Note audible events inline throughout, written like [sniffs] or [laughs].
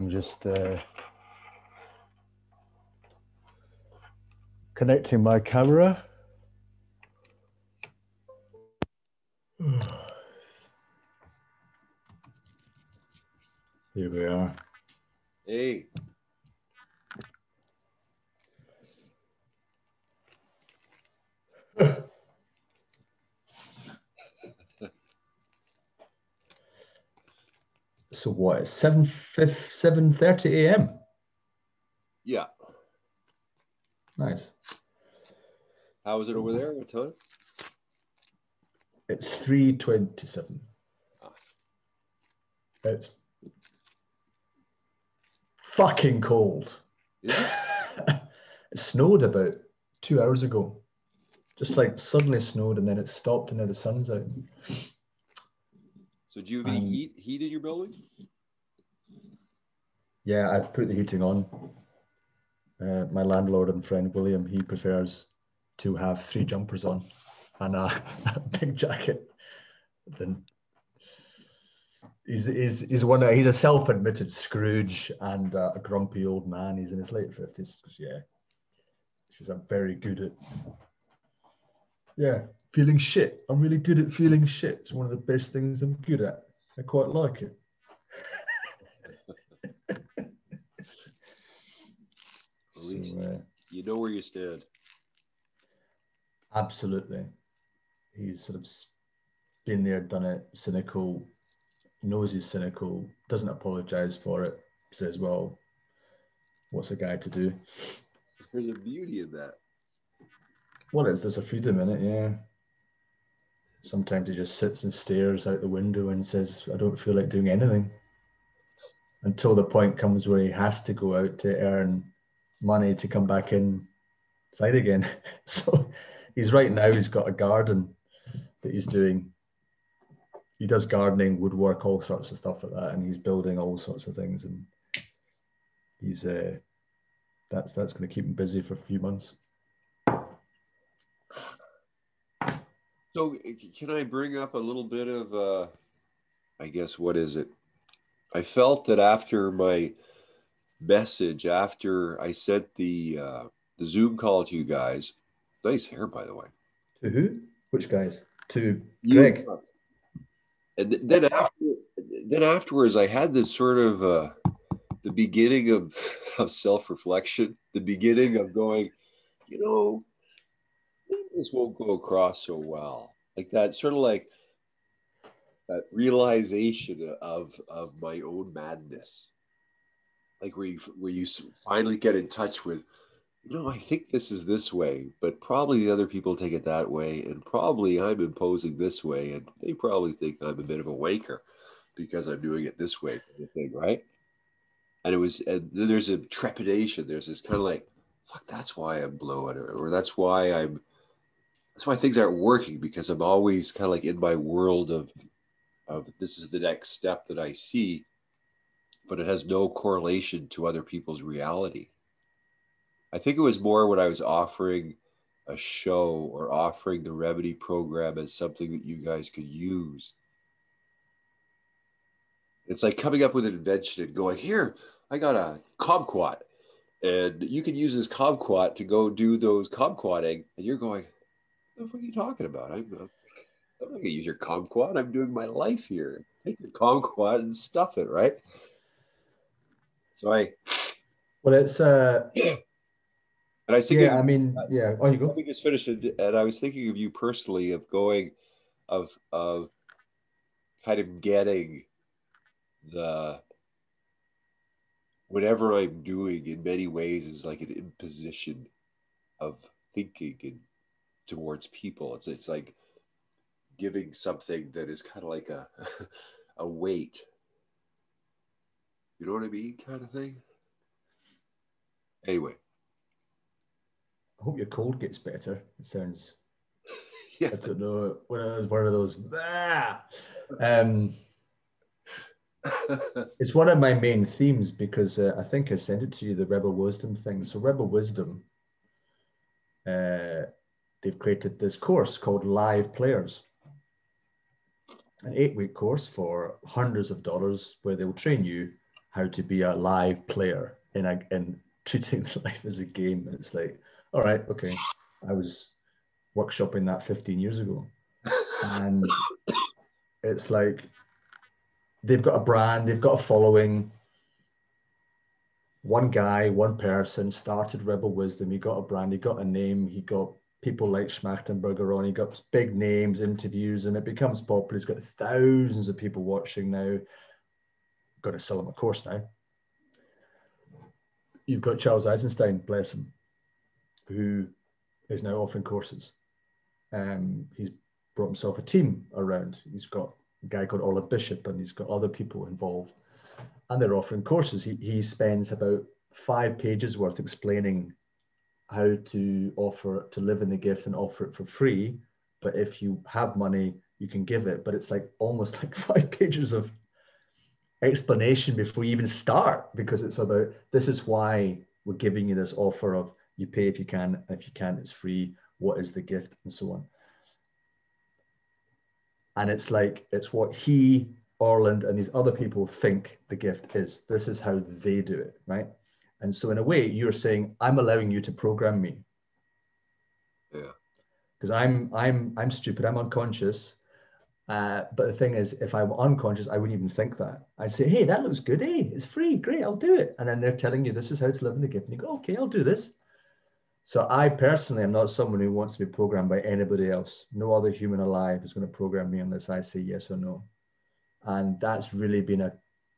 I'm just uh, connecting my camera. Here we are. Hey, So what? It's seven seven thirty a.m. yeah. Nice. How is it over there? What time? It's three twenty-seven. Ah. It's fucking cold. It? [laughs] it snowed about two hours ago. Just like suddenly snowed and then it stopped and now the sun's out. So do you have any Um, heat, heat in your building? Yeah, I've put the heating on. Uh, my landlord and friend William, he prefers to have three jumpers on and a, [laughs] a big jacket. Then he's he's he's one he's a self-admitted Scrooge and a grumpy old man. He's in his late fifties. Yeah, he's a very good at yeah feeling shit. I'm really good at feeling shit. It's one of the best things I'm good at. I quite like it. [laughs] So, uh, you know where you stand. Absolutely. He's sort of been there, done it, cynical, knows he's cynical, doesn't apologize for it, says, well, what's a guy to do? There's a beauty in that. Well, it's, there's a freedom in it, yeah. Sometimes he just sits and stares out the window and says, I don't feel like doing anything. Until the point comes where he has to go out to earn money to come back in inside again. [laughs] so he's right now, he's got a garden that he's doing. He does gardening, woodwork, all sorts of stuff like that, and he's building all sorts of things. And he's uh, that's that's going to keep him busy for a few months. So can I bring up a little bit of, uh, I guess, what is it? I felt that after my message, after I sent the uh, the Zoom call to you guys, nice hair by the way. To who? Which guys? To You- Greg. And th- then after, then afterwards, I had this sort of uh, the beginning of, [laughs] of self reflection, the beginning of going, you know, this won't go across so well, like that, sort of like that realization of of my own madness, like where you where you finally get in touch with. You know, I think this is this way, but probably the other people take it that way, and probably I'm imposing this way, and they probably think I'm a bit of a wanker because I'm doing it this way, kind of thing, right? And it was, and there's a trepidation. There's this kind of like, fuck, that's why I'm blowing, or, or that's why I'm, that's why things aren't working because I'm always kind of like in my world of, of this is the next step that I see, but it has no correlation to other people's reality. I think it was more when I was offering a show or offering the remedy program as something that you guys could use. It's like coming up with an invention and going, here, I got a kumquat, and you can use this kumquat to go do those kumquatting. And you're going, the fuck are you talking about? I'm, uh, I'm not going to use your kumquat. I'm doing my life here. Take your kumquat and stuff it, right? So I, Well, it's uh, [clears throat] and I was thinking, yeah. I mean, yeah. On you Let go. me just finish it. And I was thinking of you personally, of going, of of kind of getting the whatever I'm doing in many ways is like an imposition of thinking and towards people. It's it's like giving something that is kind of like a [laughs] a weight. You know what I mean, kind of thing. Anyway, I hope your cold gets better. It sounds. [laughs] yeah. I don't know. One of those. One of those. Ah! Um, [laughs] it's one of my main themes because uh, I think I sent it to you the Rebel Wisdom thing. So Rebel Wisdom, uh, they've created this course called Live Players, an eight-week course for hundreds of dollars where they'll train you how to be a live player in a in treating [laughs] life as a game. It's like, all right, okay, I was workshopping that 15 years ago, and it's like they've got a brand, they've got a following. One guy, one person started Rebel Wisdom. He got a brand, he got a name, he got people like Schmachtenberger on. He got big names, interviews, and it becomes popular. He's got thousands of people watching now. Got to sell him a course now. You've got Charles Eisenstein, bless him, who is now offering courses. Um, he's brought himself a team around. He's got a guy called Orland Bishop, and he's got other people involved, and they're offering courses. He he spends about five pages worth explaining how to offer to live in the gift and offer it for free. But if you have money, you can give it. But it's like almost [laughs] like five pages of explanation before you even start because it's about this is why we're giving you this offer of you pay if you can, if you can't, it's free. What is the gift, and so on. And it's like it's what he, Orland, and these other people think the gift is. This is how they do it, right? And so in a way, you're saying, I'm allowing you to program me. Yeah. Because I'm I'm I'm stupid, I'm unconscious. Uh, but the thing is, if I'm unconscious, I wouldn't even think that. I'd say, hey, that looks good. Hey, it's free. Great, I'll do it. And then they're telling you this is how to live in the gift. And you go, okay, I'll do this. So I personally am not someone who wants to be programmed by anybody else. No other human alive is going to program me unless I say yes or no. And that's really been a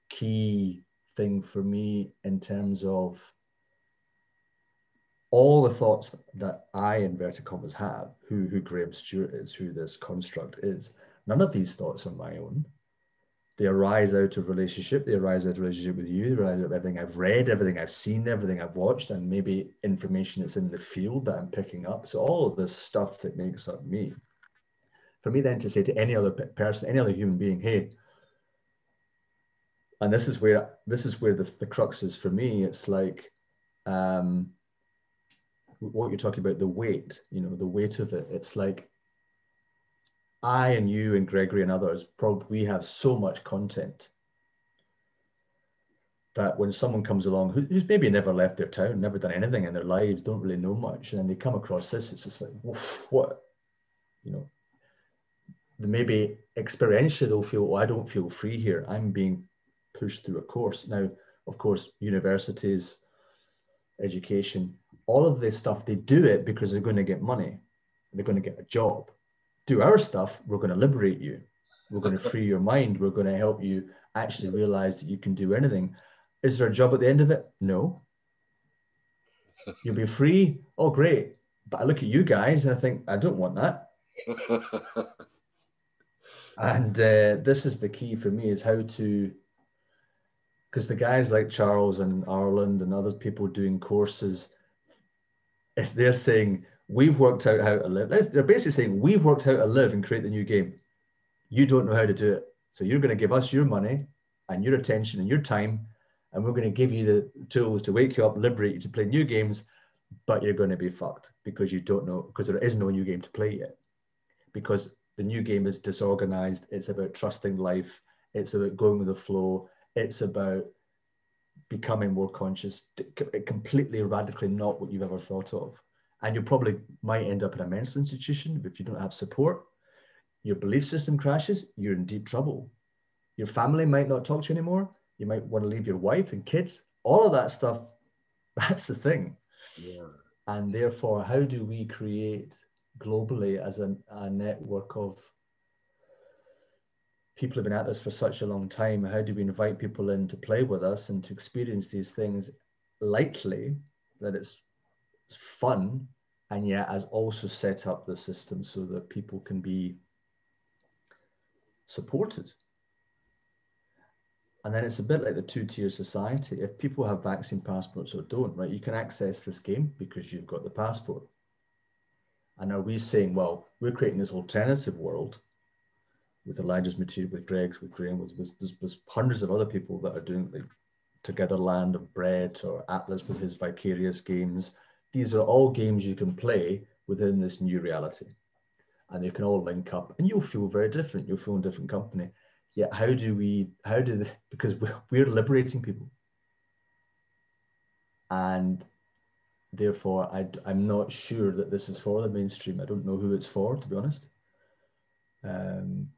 key thing for me in terms of all the thoughts that I, inverted commas, have, who, who Graham Stewart is, who this construct is, none of these thoughts are my own. They arise out of relationship, they arise out of relationship with you, they arise out of everything I've read, everything I've seen, everything I've watched, and maybe information that's in the field that I'm picking up. So all of this stuff that makes up me. For me then to say to any other person, any other human being, hey, and this is where this is where the, the crux is for me. It's like um what you're talking about the weight you know the weight of it. It's like i and you and gregory and others probably we have so much content that when someone comes along who's maybe never left their town never done anything in their lives don't really know much and then they come across this it's just like what? You know maybe experientially they'll feel oh i don't feel free here. I'm being pushed through a course. Now, of course, universities, education, all of this stuff, they do it because they're going to get money. They're going to get a job. Do our stuff, we're going to liberate you. We're going to free your mind. We're going to help you actually realize that you can do anything. Is there a job at the end of it? No. You'll be free. Oh, great. But I look at you guys and I think, I don't want that. [laughs] and uh, this is the key for me is how to because the guys like Charles and Orland and other people doing courses, if they're saying we've worked out how to live, they're basically saying we've worked out how to live and create the new game. You don't know how to do it, so you're going to give us your money and your attention and your time, and we're going to give you the tools to wake you up, liberate you to play new games, but you're going to be fucked because you don't know because there is no new game to play yet, because the new game is disorganized. It's about trusting life. It's about going with the flow it's about becoming more conscious, uh, completely radically not what you've ever thought of. And you probably might end up in a mental institution if you don't have support. Your belief system crashes, you're in deep trouble. Your family might not talk to you anymore. You might want to leave your wife and kids. All of that stuff, [laughs] that's the thing. Yeah. And therefore, how do we create globally as a, a network of people have been at this for such a long time. How do we invite people in to play with us and to experience these things lightly, that it's, it's fun, and yet has also set up the system so that people can be supported. And then it's a bit like the two-tier society. If people have vaccine passports or don't, right, you can access this game because you've got the passport. And are we saying, well, we're creating this alternative world with Elijah's material, with Greg's, with Graham, with, with there's, there's, hundreds of other people that are doing like Together Land of Brett or Atlas with his Vicarious games. These are all games you can play within this new reality. And they can all link up and you'll feel very different. You'll feel in different company. yeah, how do we, how do, [laughs] because we're, we're liberating people. And therefore, I, I'm not sure that this is for the mainstream. I don't know who it's for, to be honest. Um,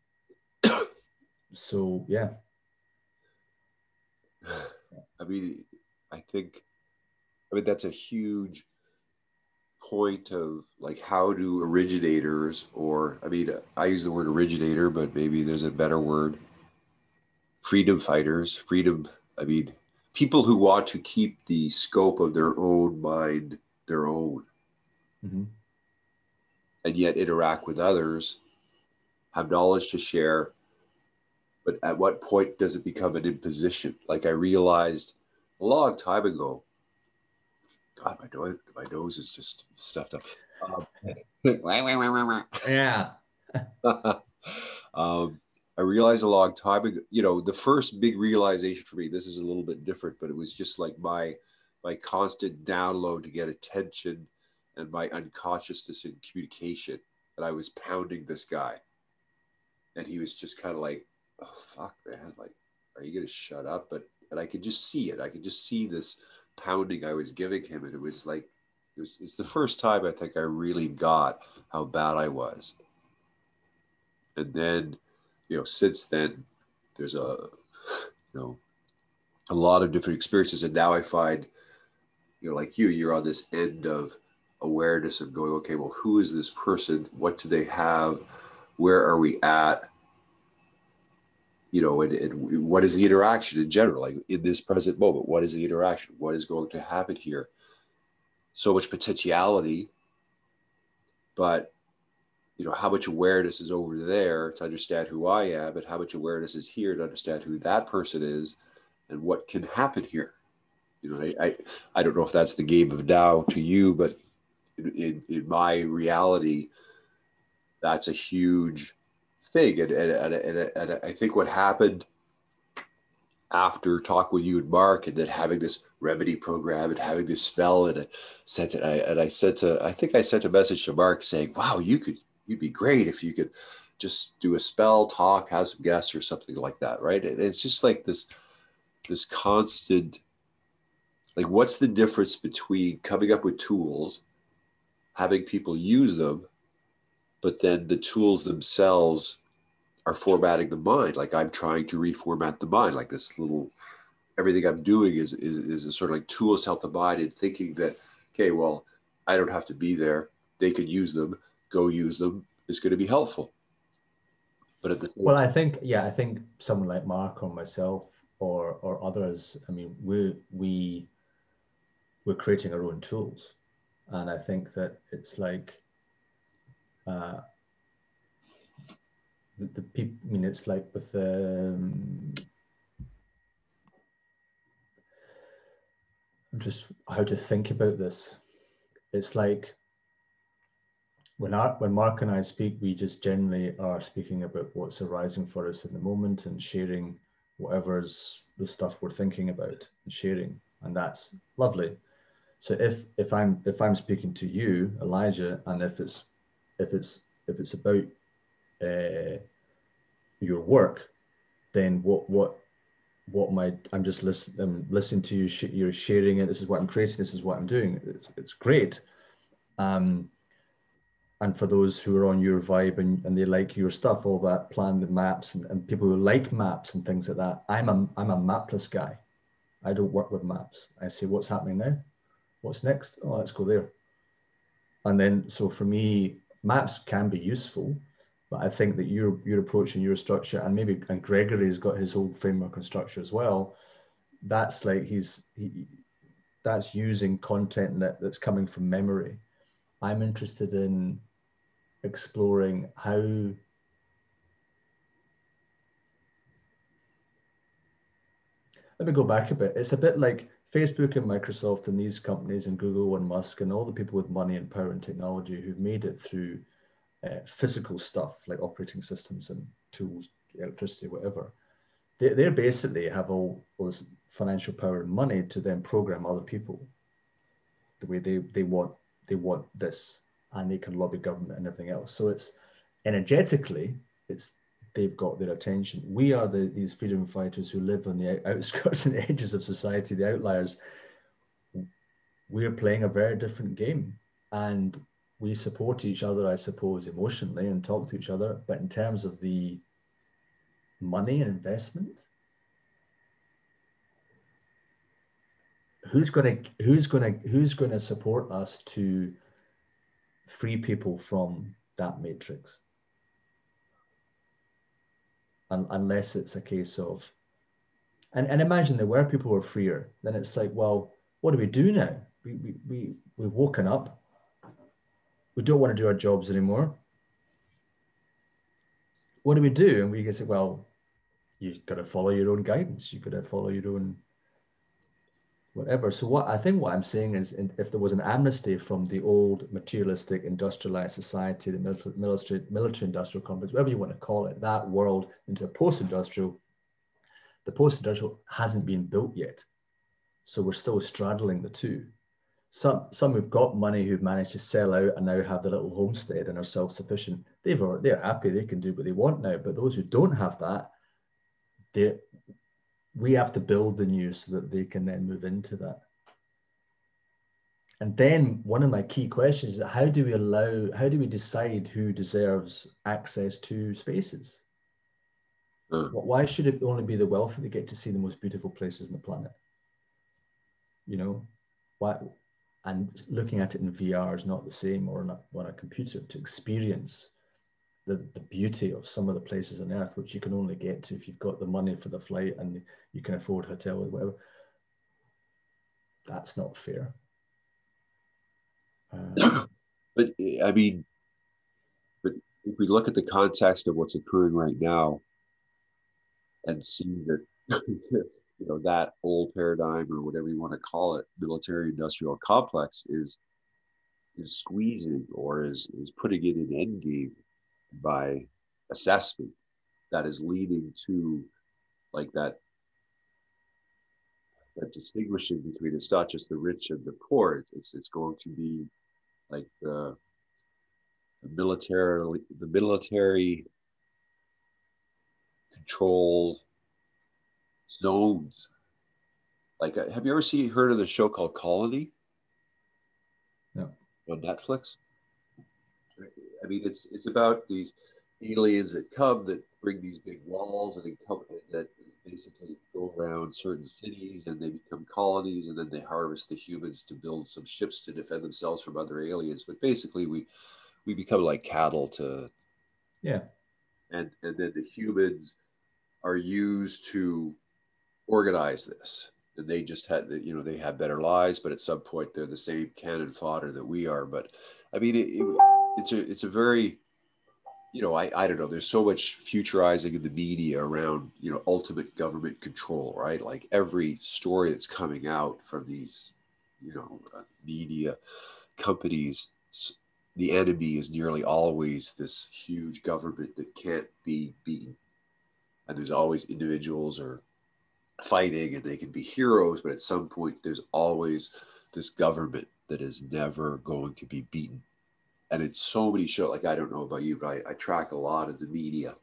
so, yeah. [sighs] I mean, I think, I mean, that's a huge point of like how do originators or i mean i use the word originator but maybe there's a better word freedom fighters freedom i mean people who want to keep the scope of their own mind their own mm-hmm. and yet interact with others have knowledge to share but at what point does it become an imposition like i realized a long time ago God, my nose, my nose is just stuffed up. Um, [laughs] yeah. [laughs] um, I realized a long time ago, you know, the first big realization for me, this is a little bit different, but it was just like my my constant download to get attention and my unconsciousness in communication. And I was pounding this guy. And he was just kind of like, oh fuck, man, like, are you gonna shut up? But and I could just see it. I could just see this pounding I was giving him, and it was like it was it's the first time I think I really got how bad I was. And then, you know, since then, there's a you know a lot of different experiences, and now I find, you know, like you, you're on this end of awareness of going, okay, well, who is this person? What do they have? Where are we at? You know, and, what is the interaction in general, like in this present moment? What is the interaction? What is going to happen here? So much potentiality, but you know, how much awareness is over there to understand who I am, and how much awareness is here to understand who that person is, and what can happen here. You know, I I, I don't know if that's the game of Tao to you, but in, in, in my reality, that's a huge thing. And, and, and, and, I think what happened after talk with you and Mark and then having this remedy program and having this spell and I sent it, I, and I sent a, I think I sent a message to Mark saying, wow, you could, you'd be great if you could just do a spell talk, have some guests or something like that. Right. And it's just like this, this constant, like what's the difference between coming up with tools, having people use them, but then the tools themselves are formatting the mind. Like I'm trying to reformat the mind, like this little everything I'm doing is is is a sort of like tools to help the mind and thinking that, okay, well, I don't have to be there. They could use them, go use them is going to be helpful. But at the same Well, time, I think yeah, I think someone like Mark or myself or or others, I mean, we we we're creating our own tools. And I think that it's like uh, the, the people, I mean, it's like with um, just how to think about this. It's like when our, when Mark and I speak, we just generally are speaking about what's arising for us in the moment and sharing whatever's the stuff we're thinking about and sharing, and that's lovely. So if if I'm if I'm speaking to you, Elijah, and if it's if it's if it's about uh, your work, then what what what my I'm just listening I'm listening to you. Sh- you're sharing it. This is what I'm creating. This is what I'm doing. It's, it's great. Um, and for those who are on your vibe and, and they like your stuff, all that plan the maps and, and people who like maps and things like that. I'm a I'm a mapless guy. I don't work with maps. I say, what's happening now? What's next? Oh, let's go there. And then, so for me, maps can be useful, but I think that your your approach and your structure, and maybe and Gregory's got his old framework and structure as well. That's like he's he, that's using content that, that's coming from memory. I'm interested in exploring how let me go back a bit. It's a bit like Facebook and Microsoft and these companies and Google and Musk and all the people with money and power and technology who've made it through uh, physical stuff like operating systems and tools, electricity, whatever. They, they basically have all those financial power and money to then program other people the way they, they want they want this and they can lobby government and everything else. So it's energetically, it's they've got their attention. We are the these freedom fighters who live on the [laughs] outskirts and the edges of society, the outliers. We're playing a very different game, and we support each other, I suppose, emotionally and talk to each other. But in terms of the money and investment, who's going to who's going to who's going to support us to free people from that matrix? unless it's a case of, and, and imagine there were people who are freer, then it's like, well, what do we do now? We, we, we, we've woken up. We don't want to do our jobs anymore. What do we do? And we can say, well, you've got to follow your own guidance. You've got to follow your own whatever. So what I think what I'm saying is, if there was an amnesty from the old materialistic industrialized society, the military military industrial complex, whatever you want to call it, that world into a post-industrial, the post-industrial hasn't been built yet, so we're still straddling the two. Some some who've got money who've managed to sell out and now have the little homestead and are self-sufficient. They've they're happy. They can do what they want now. But those who don't have that, they we have to build the new so that they can then move into that. And then one of my key questions is how do we allow, how do we decide who deserves access to spaces? Mm. Why should it only be the wealthy that get to see the most beautiful places on the planet? You know, why? And looking at it in VR is not the same or on a, on a computer to experience the, the beauty of some of the places on earth, which you can only get to if you've got the money for the flight and you can afford hotel or whatever. That's not fair. Uh, [coughs] but I mean, but if we look at the context of what's occurring right now and see that, [laughs] you know, that old paradigm or whatever you want to call it, military industrial complex is is squeezing or is is putting in an end game by assessment that is leading to like that that distinguishing between it's not just the rich and the poor it's it's, it's going to be like the, the military the military control zones like uh, have you ever seen heard of the show called colony no. On netflix? I mean, it's it's about these aliens that come that bring these big walls and come that basically go around certain cities and they become colonies and then they harvest the humans to build some ships to defend themselves from other aliens. But basically, we we become like cattle to yeah, and and then the humans are used to organize this and they just had you know they have better lives but at some point they're the same cannon fodder that we are. But i mean it, it it's a it's a very you know I, I don't know there's so much futurizing in the media around you know ultimate government control right? Like every story that's coming out from these you know uh, media companies the enemy is nearly always this huge government that can't be beaten. And there's always individuals or fighting and they can be heroes but at some point there's always this government that is never going to be beaten and it's so many shows. Like I don't know about you, but I, I track a lot of the media,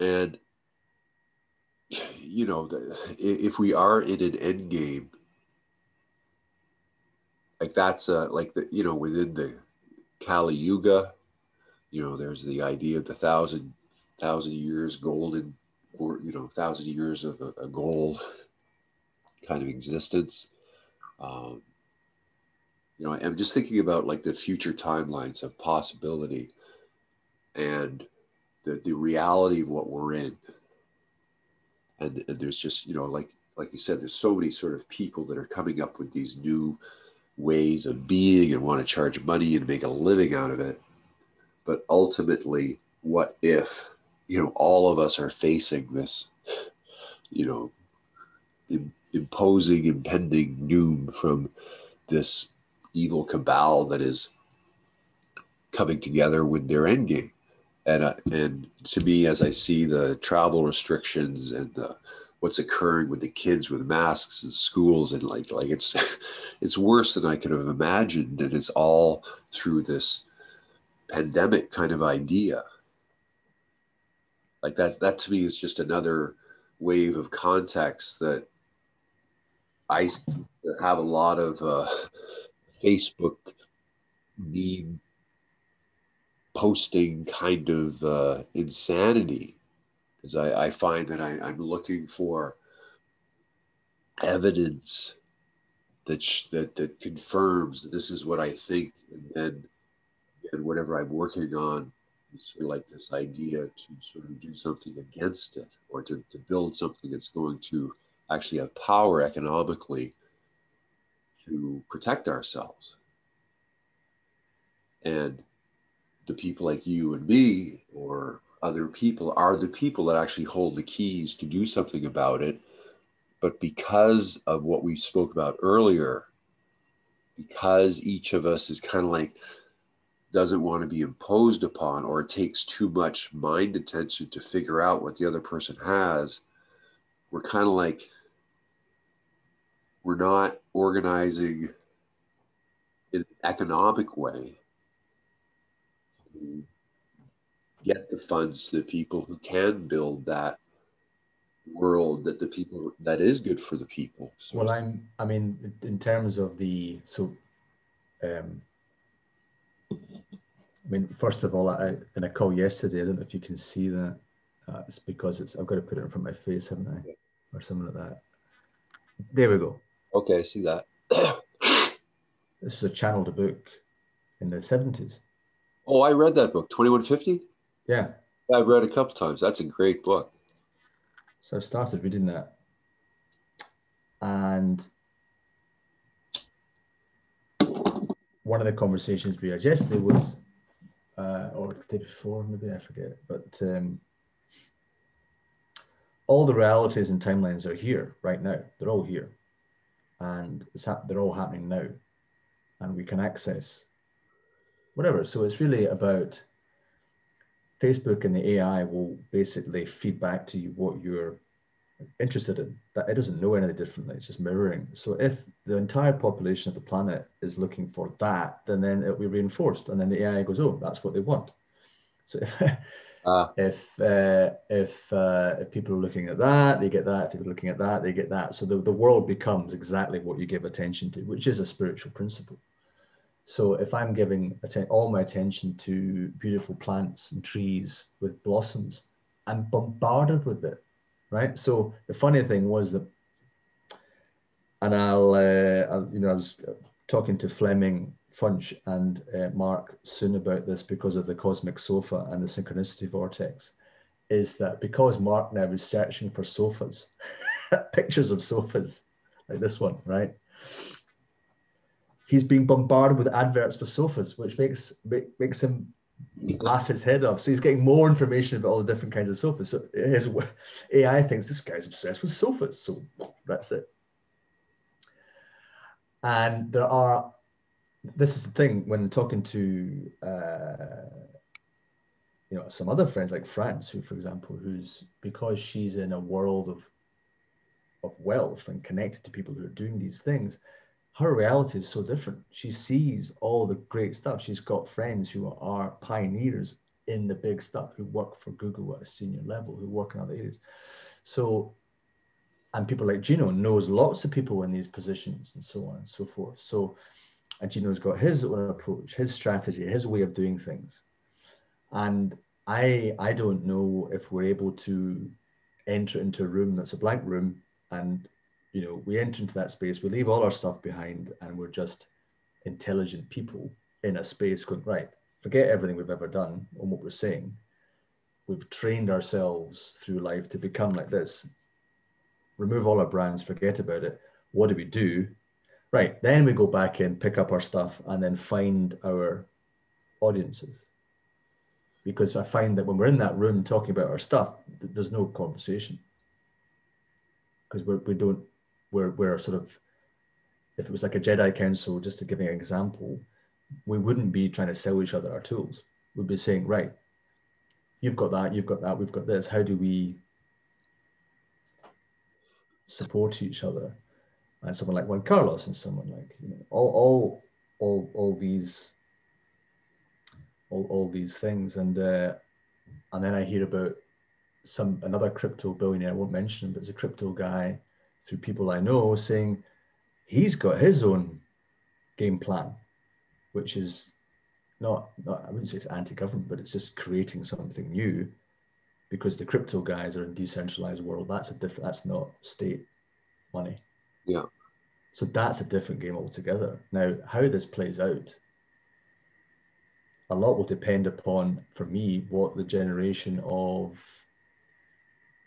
and you know, if we are in an end game, like that's uh, like the you know within the Kali Yuga, you know, there's the idea of the thousand thousand years golden, or you know, thousand years of a, a goal kind of existence. Um, you know i'm just thinking about like the future timelines of possibility and the, the reality of what we're in and, and there's just you know like like you said there's so many sort of people that are coming up with these new ways of being and want to charge money and make a living out of it but ultimately what if you know all of us are facing this you know imposing impending doom from this evil cabal that is coming together with their end game. And, uh, and to me, as I see the travel restrictions and the, what's occurring with the kids with masks and schools and like like it's [laughs] it's worse than I could have imagined, and it's all through this pandemic kind of idea. Like that that to me is just another wave of context that i have a lot of uh, facebook meme posting kind of uh, insanity. Because I, I, find that I, i'm looking for evidence that sh- that that confirms this is what I think, and then and whatever I'm working on sort of like this idea to sort of do something against it, or to, to build something that's going to actually have power economically to protect ourselves. And the people like you and me, or other people, are the people that actually hold the keys to do something about it but because of what we spoke about earlier, because each of us is kind of like doesn't want to be imposed upon or it takes too much mind attention to figure out what the other person has, we're kind of like we're not organizing in an economic way to get the funds to the people who can build that world that the people that is good for the people. So well i'm i mean in terms of the so um i mean first of all i in a call yesterday i don't know if you can see that. Uh, it's because it's i've got to put it in front of my face haven't i? Or something like that. There we go. Okay i see that. [coughs] This was a channeled book in the 70s oh i read that book 2150 yeah i've read a couple times. That's a great book. So I started reading that. And one of the conversations we had yesterday was, uh, or the day before, maybe I forget, but um, all the realities and timelines are here right now. They're all here. And they're all happening now. And we can access whatever. So it's really about Facebook and the AI will basically feed back to you what you're interested in. That it doesn't know any differently. It's just mirroring. So if the entire population of the planet is looking for that, then then it'll be reinforced, and then the AI goes, "Oh, that's what they want." So if uh, if uh, if uh, if people are looking at that, they get that. If people are looking at that, they get that. So the, the world becomes exactly what you give attention to, which is a spiritual principle. So if I'm giving atten- all my attention to beautiful plants and trees with blossoms, I'm bombarded with it, right? So the funny thing was that, and I'll, uh, I'll you know, I was talking to Flemming Funch and uh, Mark soon about this because of the cosmic sofa and the synchronicity vortex, is that because Mark now is searching for sofas, [laughs] pictures of sofas like this one, right? he's being bombarded with adverts for sofas, which makes make, makes him laugh his head off. So he's getting more information about all the different kinds of sofas. So his AI thinks this guy's obsessed with sofas. So that's it. And there are, this is the thing when talking to, uh, you know, some other friends like France, who, for example, who's because she's in a world of, of wealth and connected to people who are doing these things, her reality is so different. She sees all the great stuff. She's got friends who are pioneers in the big stuff, who work for Google at a senior level, who work in other areas. So, and people like Gino knows lots of people in these positions and so on and so forth. So, and Gino's got his own approach, his strategy, his way of doing things. And I, I don't know if we're able to enter into a room that's a blank room and you know, we enter into that space, we leave all our stuff behind, and we're just intelligent people in a space going, right, forget everything we've ever done and what we're saying. We've trained ourselves through life to become like this. Remove all our brands, forget about it. What do we do? Right, then we go back in, pick up our stuff, and then find our audiences. Because I find that when we're in that room talking about our stuff, there's no conversation because we don't we're, we're sort of, if it was like a Jedi Council, just to give an example, we wouldn't be trying to sell each other our tools. We'd be saying, right, you've got that, you've got that, we've got this. How do we support each other? And someone like Juan Carlos and someone like, you know, all, all, all, all these, all, all these things. And, uh, and then I hear about some another crypto billionaire, I won't mention him, but it's a crypto guy through people I know saying he's got his own game plan, which is not, not I wouldn't say it's anti-government, but it's just creating something new because the crypto guys are in a decentralized world. That's a different that's not state money. Yeah. So that's a different game altogether. Now, how this plays out, a lot will depend upon, for me, what the generation of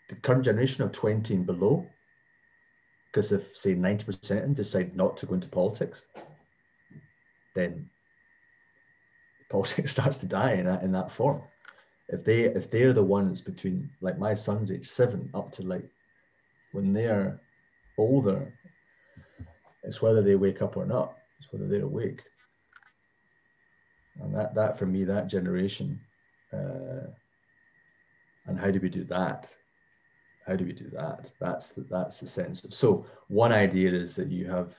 the current generation of 20 and below, because if say 90% of them decide not to go into politics, then politics [laughs] starts to die in that in that form. If they if they're the ones between like my son's age seven up to like when they're older it's whether they wake up or not. It's whether they're awake. And that, that for me, that generation, uh, and how do we do that? How do we do that? That's the, that's the sense. Of, so one idea is that you have,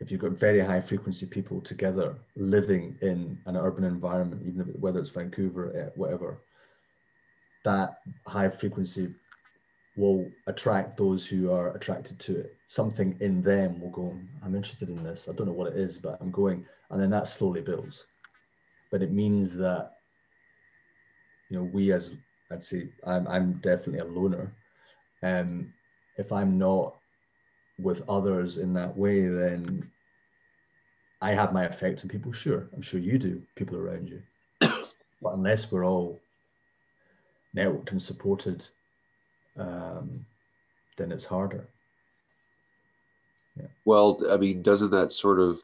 if you've got very high frequency people together living in an urban environment, even if, whether it's Vancouver, eh, whatever, that high frequency will attract those who are attracted to it. Something in them will go, I'm interested in this. I don't know what it is, but I'm going. And then that slowly builds. But it means that, you know, we as I'd say, I'm, I'm definitely a loner. Um, if I'm not with others in that way, then I have my effect on people. Sure, I'm sure you do, people around you. [coughs] but unless we're all networked and supported um, then it's harder. Yeah. Well, I mean, doesn't that sort of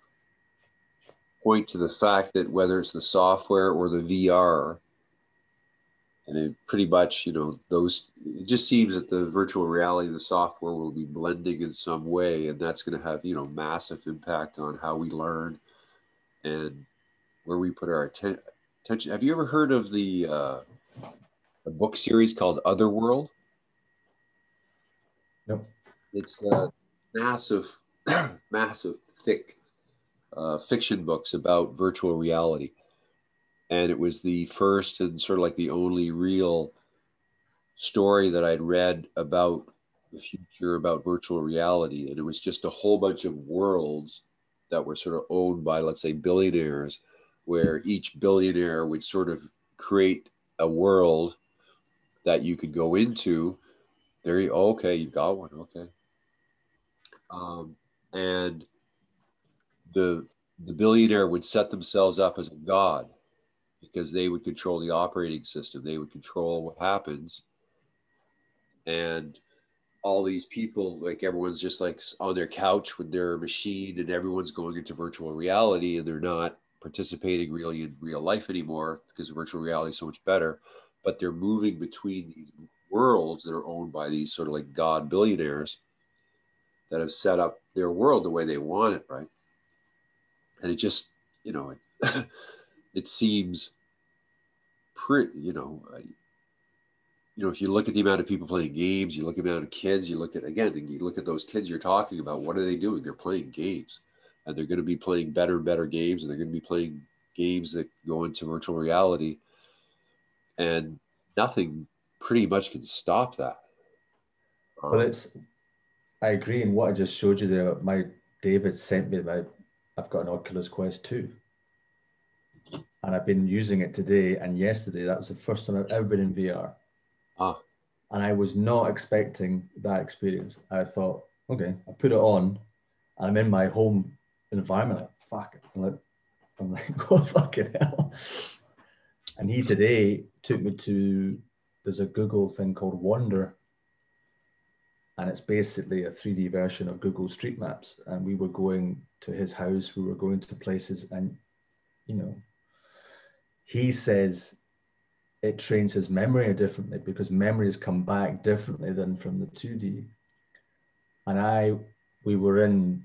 point to the fact that whether it's the software or the VR, and it pretty much, you know, those, it just seems that the virtual reality, the software will be blending in some way, and that's going to have, you know, massive impact on how we learn and where we put our atten- attention. Have you ever heard of the, uh, a book series called Otherland? Nope. It's uh, massive, [clears throat] massive, thick uh, fiction books about virtual reality. And it was the first and sort of like the only real story that I'd read about the future, about virtual reality. And it was just a whole bunch of worlds that were sort of owned by, let's say, billionaires, where each billionaire would sort of create a world that you could go into there you okay, you got one. Okay. Um, and the the billionaire would set themselves up as a god because they would control the operating system. They would control what happens. And all these people, like everyone's just like on their couch with their machine, and everyone's going into virtual reality, and they're not participating really in real life anymore because virtual reality is so much better. But they're moving between these worlds that are owned by these sort of like god billionaires that have set up their world the way they want it, right? And it just, you know, [laughs] it, seems pretty, you know, you know, if you look at the amount of people playing games, you look at the amount of kids, you look at again, you look at those kids you're talking about. What are they doing? They're playing games, and they're going to be playing better and better games, and they're going to be playing games that go into virtual reality. And nothing pretty much can stop that. Um, but it's, I agree. And what I just showed you there, my David sent me my, I've got an Oculus Quest 2. And I've been using it today and yesterday. That was the first time I've ever been in VR. Ah. And I was not expecting that experience. I thought, okay, I put it on and I'm in my home environment. Like, fuck it. I'm like, I'm like, [laughs] what fucking hell? And he today took me to there's a Google thing called Wander, and it's basically a 3D version of Google Street Maps. And we were going to his house, we were going to places, and you know, he says it trains his memory differently because memories come back differently than from the 2D. And I, we were in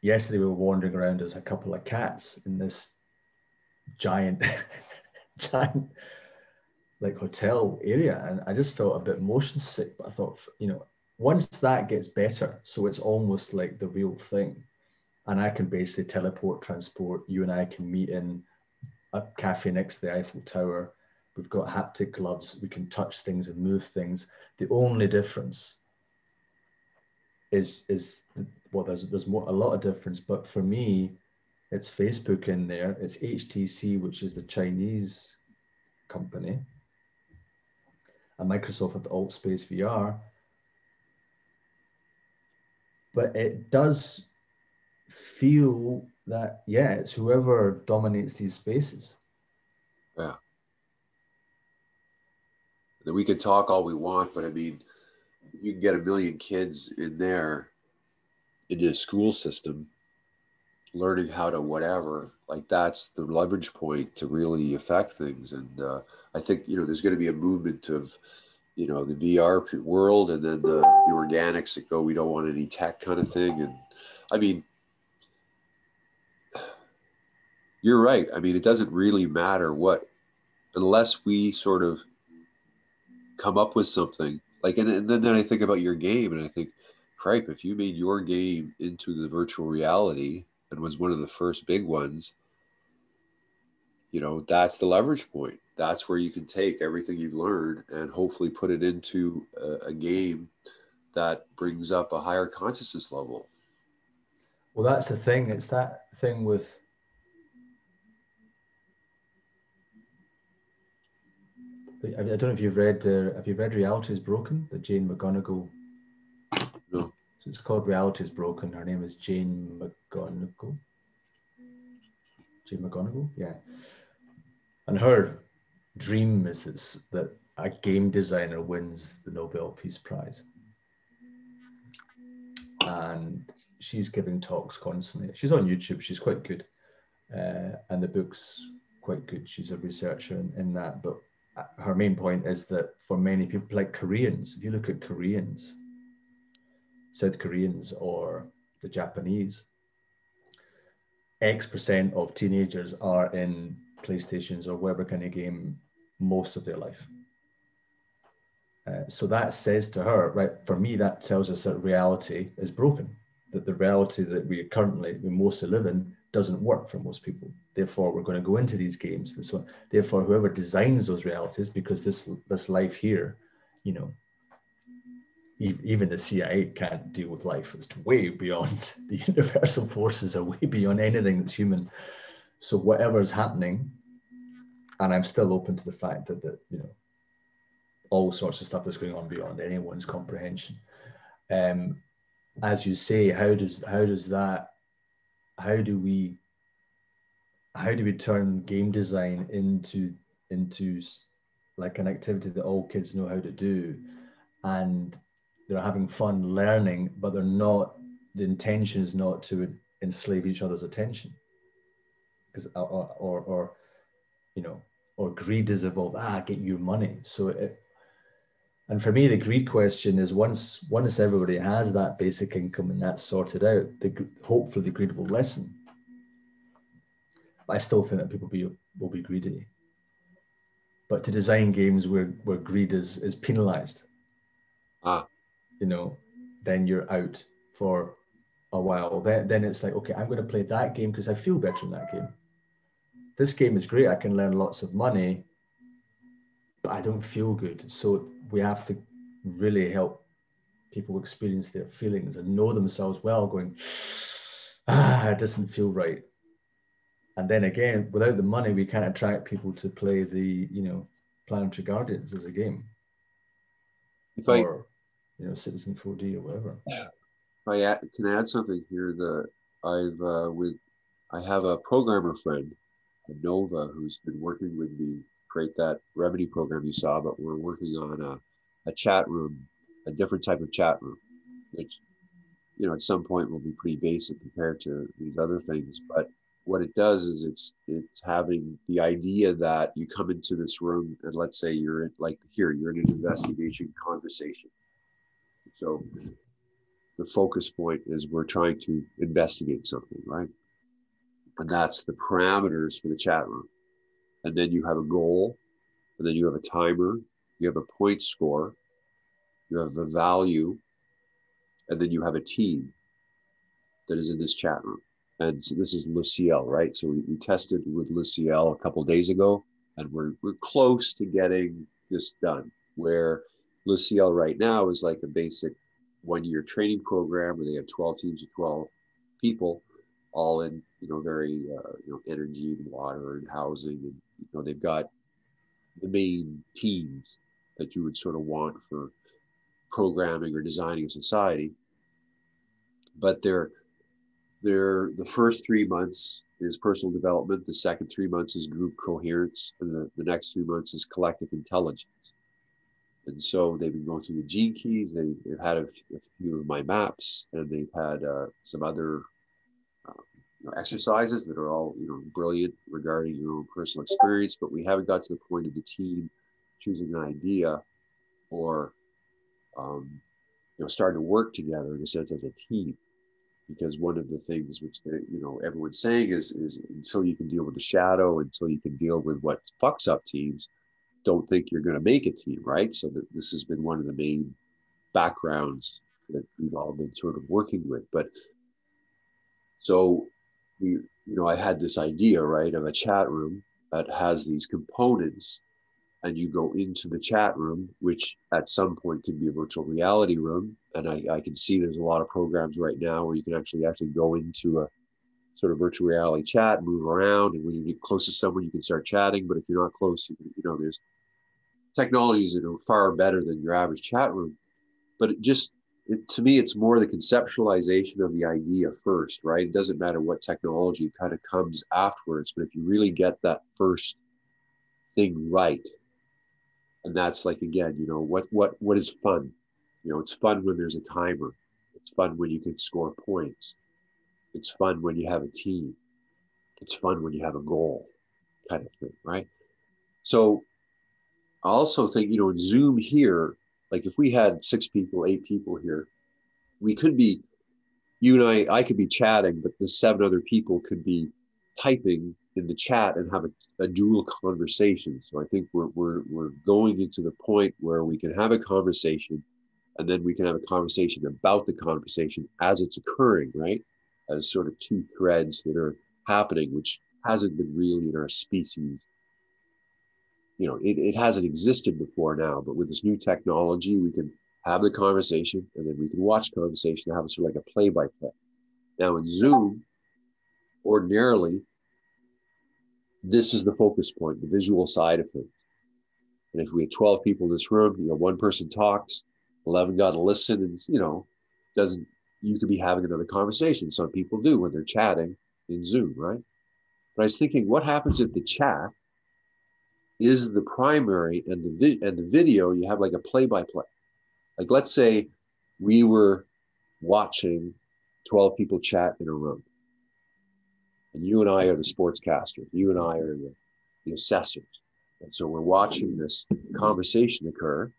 yesterday, we were wandering around as a couple of cats in this giant, [laughs] giant like hotel area and I just felt a bit motion sick. But I thought, you know, once that gets better, so it's almost like the real thing, and I can basically teleport, transport. You and I can meet in a cafe next to the Eiffel Tower, we've got haptic gloves, we can touch things and move things. The only difference is is well, there's there's more a lot of difference, but for me, it's Facebook in there. It's HTC, which is the Chinese company, and Microsoft with AltSpace VR. But it does feel that yeah, it's whoever dominates these spaces. Yeah. That we can talk all we want, but I mean, you can get a million kids in there into the school system learning how to whatever like that's the leverage point to really affect things and uh, i think you know there's going to be a movement of you know the vr world and then the, the organics that go we don't want any tech kind of thing and i mean you're right i mean it doesn't really matter what unless we sort of come up with something like and, and then, then i think about your game and i think Cripe, if you made your game into the virtual reality and was one of the first big ones, you know, that's the leverage point. That's where you can take everything you've learned and hopefully put it into a, a game that brings up a higher consciousness level. Well, that's the thing. It's that thing with I don't know if you've read uh, have you read Reality is Broken, the Jane McGonigal so it's called Reality is Broken. Her name is Jane McGonigal. Jane McGonigal, yeah. And her dream is that a game designer wins the Nobel Peace Prize. And she's giving talks constantly. She's on YouTube, she's quite good. Uh, and the book's quite good. She's a researcher in, in that. But her main point is that for many people, like Koreans, if you look at Koreans, South Koreans or the Japanese, X percent of teenagers are in PlayStations or whatever kind of game most of their life. Uh, so that says to her, right, for me, that tells us that reality is broken, that the reality that we currently, we mostly live in, doesn't work for most people. Therefore, we're going to go into these games. And so, therefore, whoever designs those realities, because this this life here, you know, even the CIA can't deal with life. It's way beyond [laughs] the universal forces are way beyond anything that's human. So whatever is happening, and I'm still open to the fact that that you know all sorts of stuff is going on beyond anyone's comprehension. Um, as you say, how does how does that how do we how do we turn game design into into like an activity that all kids know how to do and they're having fun learning, but they're not, the intention is not to enslave each other's attention. Because, or, or, or, you know, or greed is evolved, ah, get your money. So it, and for me, the greed question is once once everybody has that basic income and that's sorted out, the, hopefully the greed will lessen. But I still think that people be, will be greedy. But to design games where, where greed is, is penalized, ah you know, then you're out for a while. Then, then it's like, okay, I'm going to play that game because I feel better in that game. This game is great. I can learn lots of money, but I don't feel good. So we have to really help people experience their feelings and know themselves well, going, ah, it doesn't feel right. And then again, without the money, we can't attract people to play the, you know, Planetary Guardians as a game. If I, or, you know, Citizen 4D or whatever. I add, can add something here. that I've uh, with I have a programmer friend, Nova, who's been working with me create that remedy program you saw. But we're working on a, a chat room, a different type of chat room, which you know at some point will be pretty basic compared to these other things. But what it does is it's it's having the idea that you come into this room and let's say you're in, like here you're in an investigation conversation so the focus point is we're trying to investigate something, right? And that's the parameters for the chat room. And then you have a goal, and then you have a timer, you have a point score, you have a value, and then you have a team that is in this chat room. And so this is Luciel, right? So we, we tested with Luciel a couple days ago, and we're we're close to getting this done. Where Lucille right now is like a basic one-year training program where they have 12 teams of 12 people, all in you know very uh, you know energy and water and housing, and you know they've got the main teams that you would sort of want for programming or designing a society. But they're they're the first three months is personal development. The second three months is group coherence, and the, the next three months is collective intelligence. And so they've been going through the gene keys. They, have had a, a, few of my maps, and they've had uh, some other you know, exercises that are all you know brilliant regarding your own personal experience. But we haven't got to the point of the team choosing an idea or um, you know starting to work together in a sense as a team because one of the things which they, you know everyone's saying is is until you can deal with the shadow, until you can deal with what fucks up teams, don't think you're going to make a team, right? So that this has been one of the main backgrounds that we've all been sort of working with. But so we, you know, I had this idea, right, of a chat room that has these components and you go into the chat room, which at some point could be a virtual reality room. And I, I can see there's a lot of programs right now where you can actually actually go into a sort of virtual reality chat, move around, and when you get close to someone, you can start chatting. But if you're not close, you, can, you know, there's technologies that are far better than your average chat room. But it just it, to me, it's more the conceptualization of the idea first, right? It doesn't matter what technology kind of comes afterwards, but if you really get that first thing right, and that's like again you know what what what is fun? You know it's fun when there's a timer. It's fun when you can score points. It's fun when you have a team. It's fun when you have a goal kind of thing right? So i also think you know zoom here like if we had six people eight people here we could be you and i i could be chatting but the seven other people could be typing in the chat and have a, a dual conversation. So I think we're, we're, we're going into the point where we can have a conversation and then we can have a conversation about the conversation as it's occurring, right? As sort of two threads that are happening, which hasn't been really in our species. You know, it, it hasn't existed before now, but with this new technology, we can have the conversation and then we can watch conversation have sort of like a play by play. Now in Zoom, ordinarily, this is the focus point, the visual side of things. And if we had 12 people in this room, you know, one person talks, 11 got to listen and, you know, doesn't, you could be having another conversation. Some people do when they're chatting in Zoom, right? But I was thinking, what happens if the chat is the primary and the, vi- and the video, you have like a play by play? Like, let's say we were watching 12 people chat in a room and you and I are the sportscasters. You and I are the, the assessors. And so we're watching this conversation occur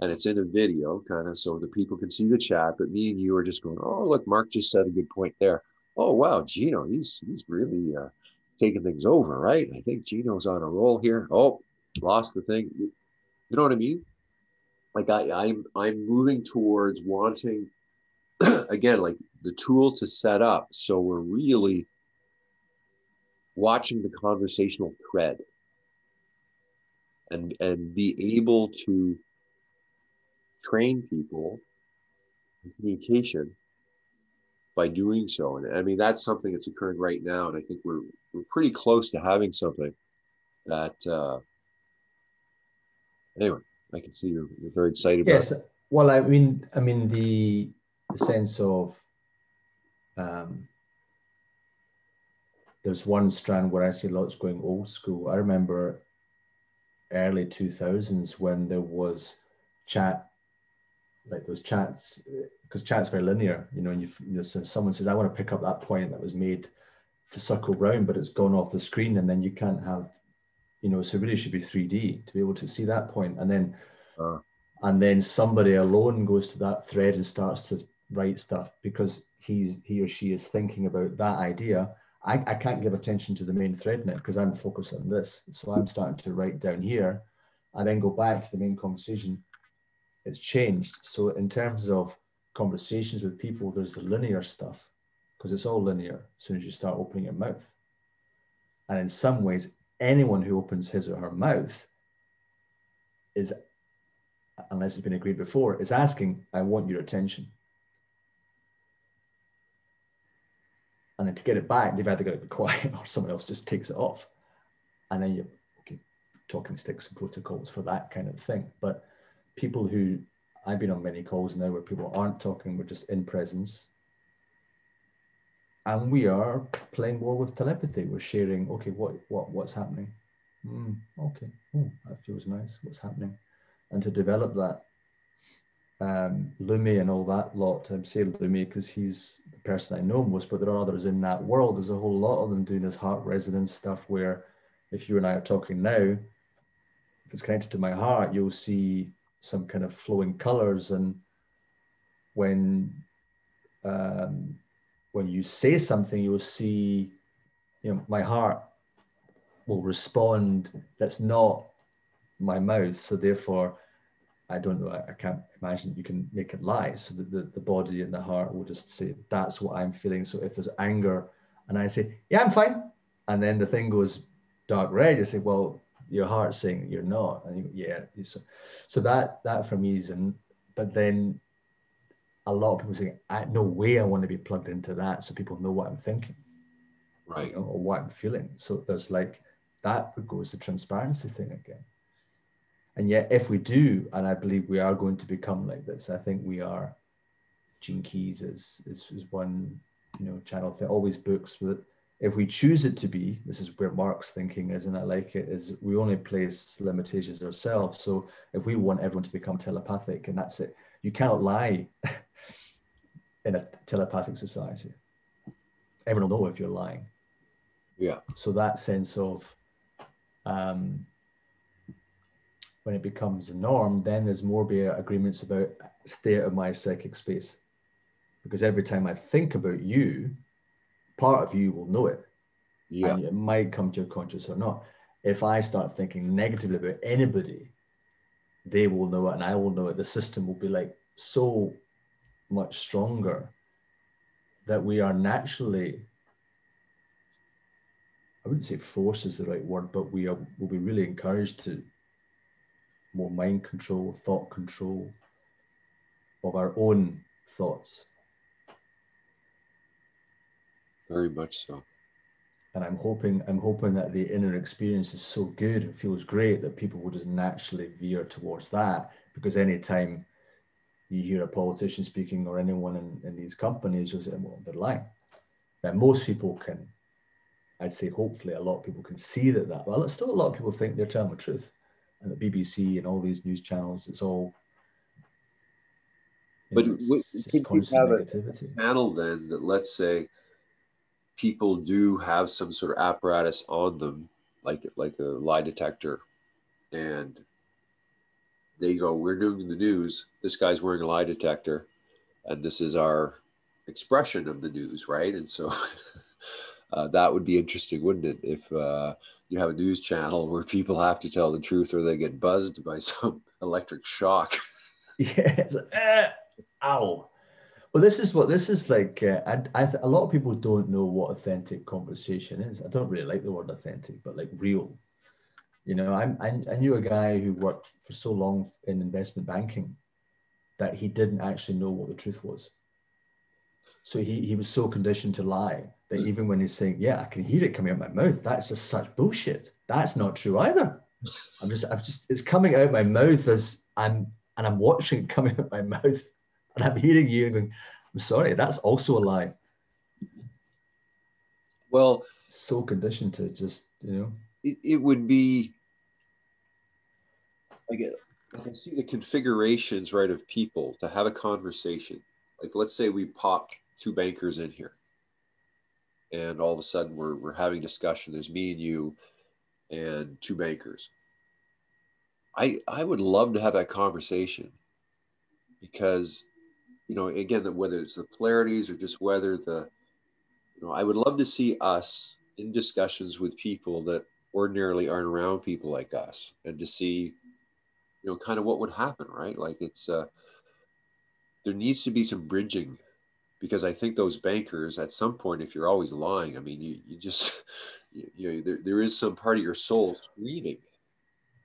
and it's in a video kind of so the people can see the chat. But me and you are just going, oh, look, Mark just said a good point there. Oh, wow, Gino, he's, he's really uh, taking things over, right? I think Gino's on a roll here. Oh, lost the thing. You know what I mean? Like I, I'm, I'm moving towards wanting, [clears throat] again, like the tool to set up. So we're really watching the conversational thread and and be able to train people in communication by doing so. And I mean that's something that's occurring right now, and I think we're we're pretty close to having something that. Uh, anyway, I can see you're, you're very excited. About. Yes, well, I mean, I mean the the sense of um, there's one strand where I see lots going old school. I remember early 2000s when there was chat, like those chats, because chat's very linear, you know, and you, you know, so someone says, I want to pick up that point that was made to circle round, but it's gone off the screen, and then you can't have, you know, so it really should be 3D to be able to see that point, and then, uh. and then somebody alone goes to that thread and starts to write stuff because he's he or she is thinking about that idea I, I can't give attention to the main thread now because I'm focused on this. So I'm starting to write down here and then go back to the main conversation. It's changed. So in terms of conversations with people, there's the linear stuff because it's all linear as soon as you start opening your mouth. And in some ways, anyone who opens his or her mouth is, unless it's been agreed before, is asking, I want your attention. And then to get it back, they've either got to be [laughs] quiet or someone else just takes it off. And then you okay, talking sticks and protocols for that kind of thing. But people who I've been on many calls now where people aren't talking, we're just in presence. And we are playing more with telepathy. We're sharing, okay, what what what's happening? Mm, okay, oh, that feels nice. What's happening? And to develop that um, Lumi and all that lot. I'm saying Lumi because he's the person I know most, but there are others in that world. There's a whole lot of them doing this heart resonance stuff where if you and I are talking now, if it's connected to my heart, you'll see some kind of flowing colors. And when um, when you say something, you'll see, you know, my heart will respond. That's not my mouth. So therefore, I don't know, I, I can't imagine you can make it lie. So the, the, the body and the heart will just say, that's what I'm feeling. So if there's anger and I say, yeah, I'm fine. And then the thing goes dark red, you say, well, your heart saying you're not. And you yeah. So, so that, that for me is, and but then a lot of people say, I no way I want to be plugged into that. So people know what I'm thinking. Right. You know, or what I'm feeling. So there's like, that goes the transparency thing again. And yet, if we do, and I believe we are going to become like this, I think we are. Gene Keys is is, is one, you know, channel that always books that if we choose it to be, this is where Mark's thinking is, and I like it, is we only place limitations ourselves. So if we want everyone to become telepathic, and that's it, you cannot lie [laughs] in a telepathic society. Everyone will know if you're lying. Yeah. So that sense of um, when it becomes a norm, then there's more be agreements about state of my psychic space. Because every time I think about you, part of you will know it. Yeah. And it might come to your conscious or not. If I start thinking negatively about anybody, they will know it and I will know it. The system will be like so much stronger that we are naturally I wouldn't say force is the right word, but we are will be really encouraged to more mind control, thought control of our own thoughts. Very much so. And I'm hoping, I'm hoping that the inner experience is so good, it feels great that people will just naturally veer towards that. Because anytime you hear a politician speaking or anyone in, in these companies, you'll say, well, they're lying. Now, most people can, I'd say, hopefully, a lot of people can see that that. Well, still a lot of people think they're telling the truth and the BBC and all these news channels. It's all. But know, it's, could you have a panel then that let's say people do have some sort of apparatus on them, like like a lie detector, and they go, "We're doing the news. This guy's wearing a lie detector, and this is our expression of the news, right?" And so. [laughs] Uh, that would be interesting, wouldn't it? If uh, you have a news channel where people have to tell the truth or they get buzzed by [laughs] some electric shock. Yes. Uh, ow. Well, this is what this is like. Uh, I, I, a lot of people don't know what authentic conversation is. I don't really like the word authentic, but like real. You know, I'm, I, I knew a guy who worked for so long in investment banking that he didn't actually know what the truth was. So he, he was so conditioned to lie that even when he's saying, "Yeah, I can hear it coming out my mouth," that's just such bullshit. That's not true either. I'm just, I've just, it's coming out my mouth as I'm, and I'm watching it coming out my mouth, and I'm hearing you going, "I'm sorry, that's also a lie." Well, so conditioned to just, you know, it, it would be. I get, uh, I can see the configurations, right, of people to have a conversation. Like, let's say we popped two bankers in here and all of a sudden we're, we're having discussion there's me and you and two bankers i i would love to have that conversation because you know again that whether it's the polarities or just whether the you know i would love to see us in discussions with people that ordinarily aren't around people like us and to see you know kind of what would happen right? Like it's uh there needs to be some bridging because I think those bankers at some point, if you're always lying, I mean, you, you just [laughs] you know there, there is some part of your soul screaming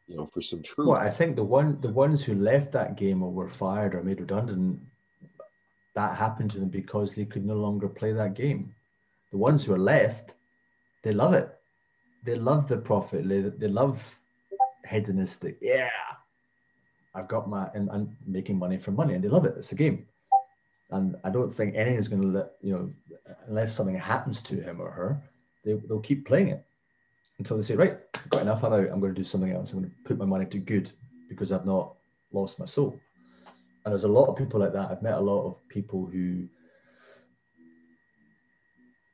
you know for some truth. Well i think the one the ones who left that game or were fired or made redundant that happened to them because they could no longer play that game. The ones who are left they love it. They love the profit. They, they love hedonistic yeah i've got my and i'm making money for money and they love it. It's a game. And i don't think anything's going to let you know unless something happens to him or her they, they'll keep playing it until they say, right, I've got enough, I'm out, I'm going to do something else. I'm going to put my money to good because I've not lost my soul. And there's a lot of people like that. I've met a lot of people who,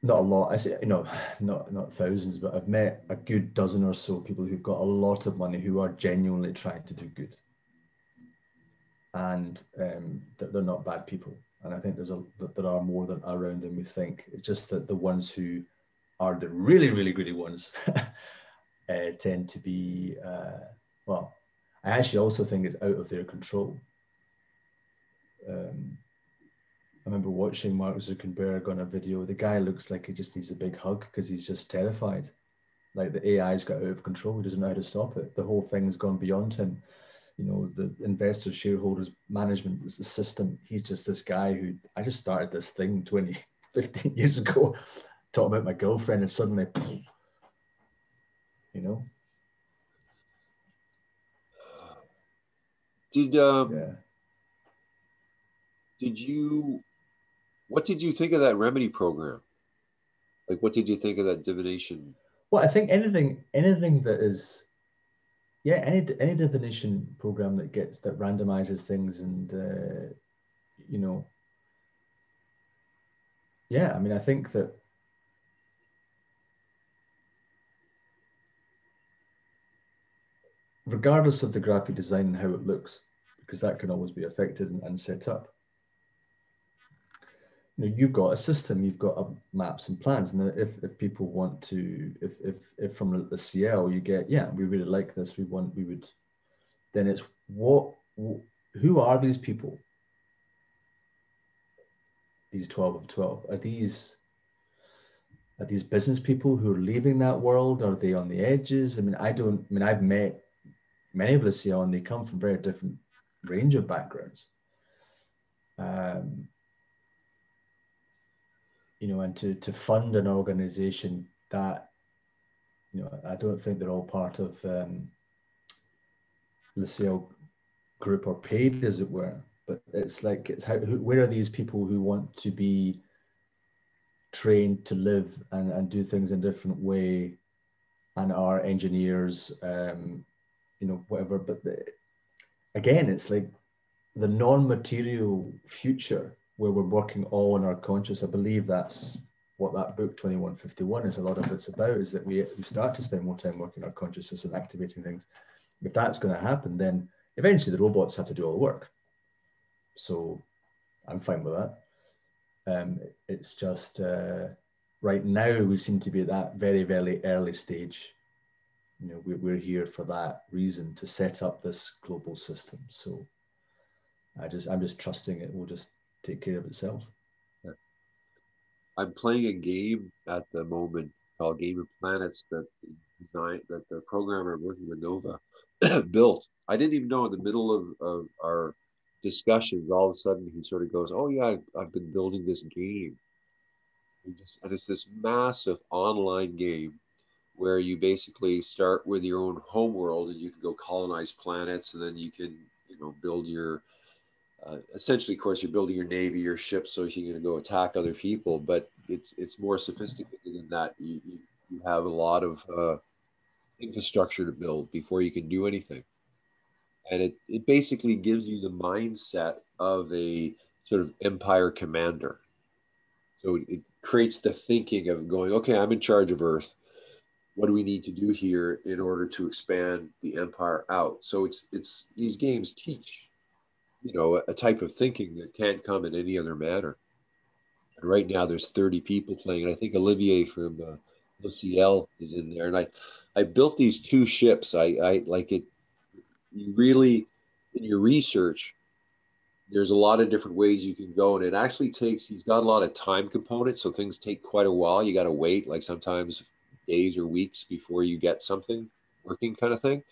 not a lot, I say, you know, not, not thousands, but I've met a good dozen or so people who've got a lot of money who are genuinely trying to do good. And um, they're not bad people. And I think there's a, there are more than around than we think. It's just that the ones who are the really, really greedy ones [laughs] uh, tend to be, uh, well, I actually also think it's out of their control. Um, I remember watching Mark Zuckerberg on a video. The guy looks like he just needs a big hug because he's just terrified. Like the AI's got out of control. He doesn't know how to stop it. The whole thing's gone beyond him. You know, the investors, shareholders, management, the system. He's just this guy who I just started this thing 20, [laughs] 15 years ago [laughs] talking about my girlfriend and suddenly, [sniffs] you know. Did um, yeah. Did you? What did you think of that remedy program? Like, what did you think of that divination? Well, I think anything, anything that is, yeah, any any divination program that gets that randomizes things and, uh, you know, yeah, I mean, I think that regardless of the graphic design and how it looks, because that can always be affected and, and set up. You know, you've got a system, you've got a, maps and plans, and if, if people want to, if, if, if from the CL you get, yeah, we really like this, we want, we would, then it's what, who are these people? These 12 of 12, are these are these business people who are leaving that world? Are they on the edges? I mean, I don't, I mean, I've met many of us here, and they come from very different range of backgrounds. Um, you know, and to, to fund an organization that, you know, I don't think they're all part of um, LaSalle group or paid, as it were. But it's like, it's how, who, where are these people who want to be trained to live and, and do things in a different way and are engineers, um, you know, whatever. But the, again, it's like the non-material future where we're working all on our conscious. I believe that's what that book 2151 is a lot of it's about is that we, we start to spend more time working our consciousness and activating things. If that's going to happen, then eventually the robots have to do all the work. So I'm fine with that. Um, it's just uh, right now we seem to be at that very, very early stage you know, we're, we're here for that reason to set up this global system. So I just, I'm just trusting it will just take care of itself. I'm playing a game at the moment called Game of Planets that the design that the programmer working with Nova [clears throat] built. I didn't even know in the middle of, of our discussions, all of a sudden he sort of goes, "Oh yeah, I've, I've been building this game." Just, and it's this massive online game where you basically start with your own home world and you can go colonize planets and then you can you know build your uh, essentially of course you're building your navy your ships so you're going to go attack other people but it's it's more sophisticated than that. You, you, you have a lot of uh, infrastructure to build before you can do anything. And it, it basically gives you the mindset of a sort of empire commander. So it creates the thinking of going okay i'm in charge of earth. What do we need to do here in order to expand the empire out? So it's it's these games teach, you know, a, type of thinking that can't come in any other manner. And right now there's 30 people playing, and I think Olivier from uh, LCL is in there. And I I built these two ships. I I like it. You really in your research there's a lot of different ways you can go and it actually takes he's got a lot of time components so things take quite a while you got to wait like sometimes days or weeks before you get something working, kind of thing.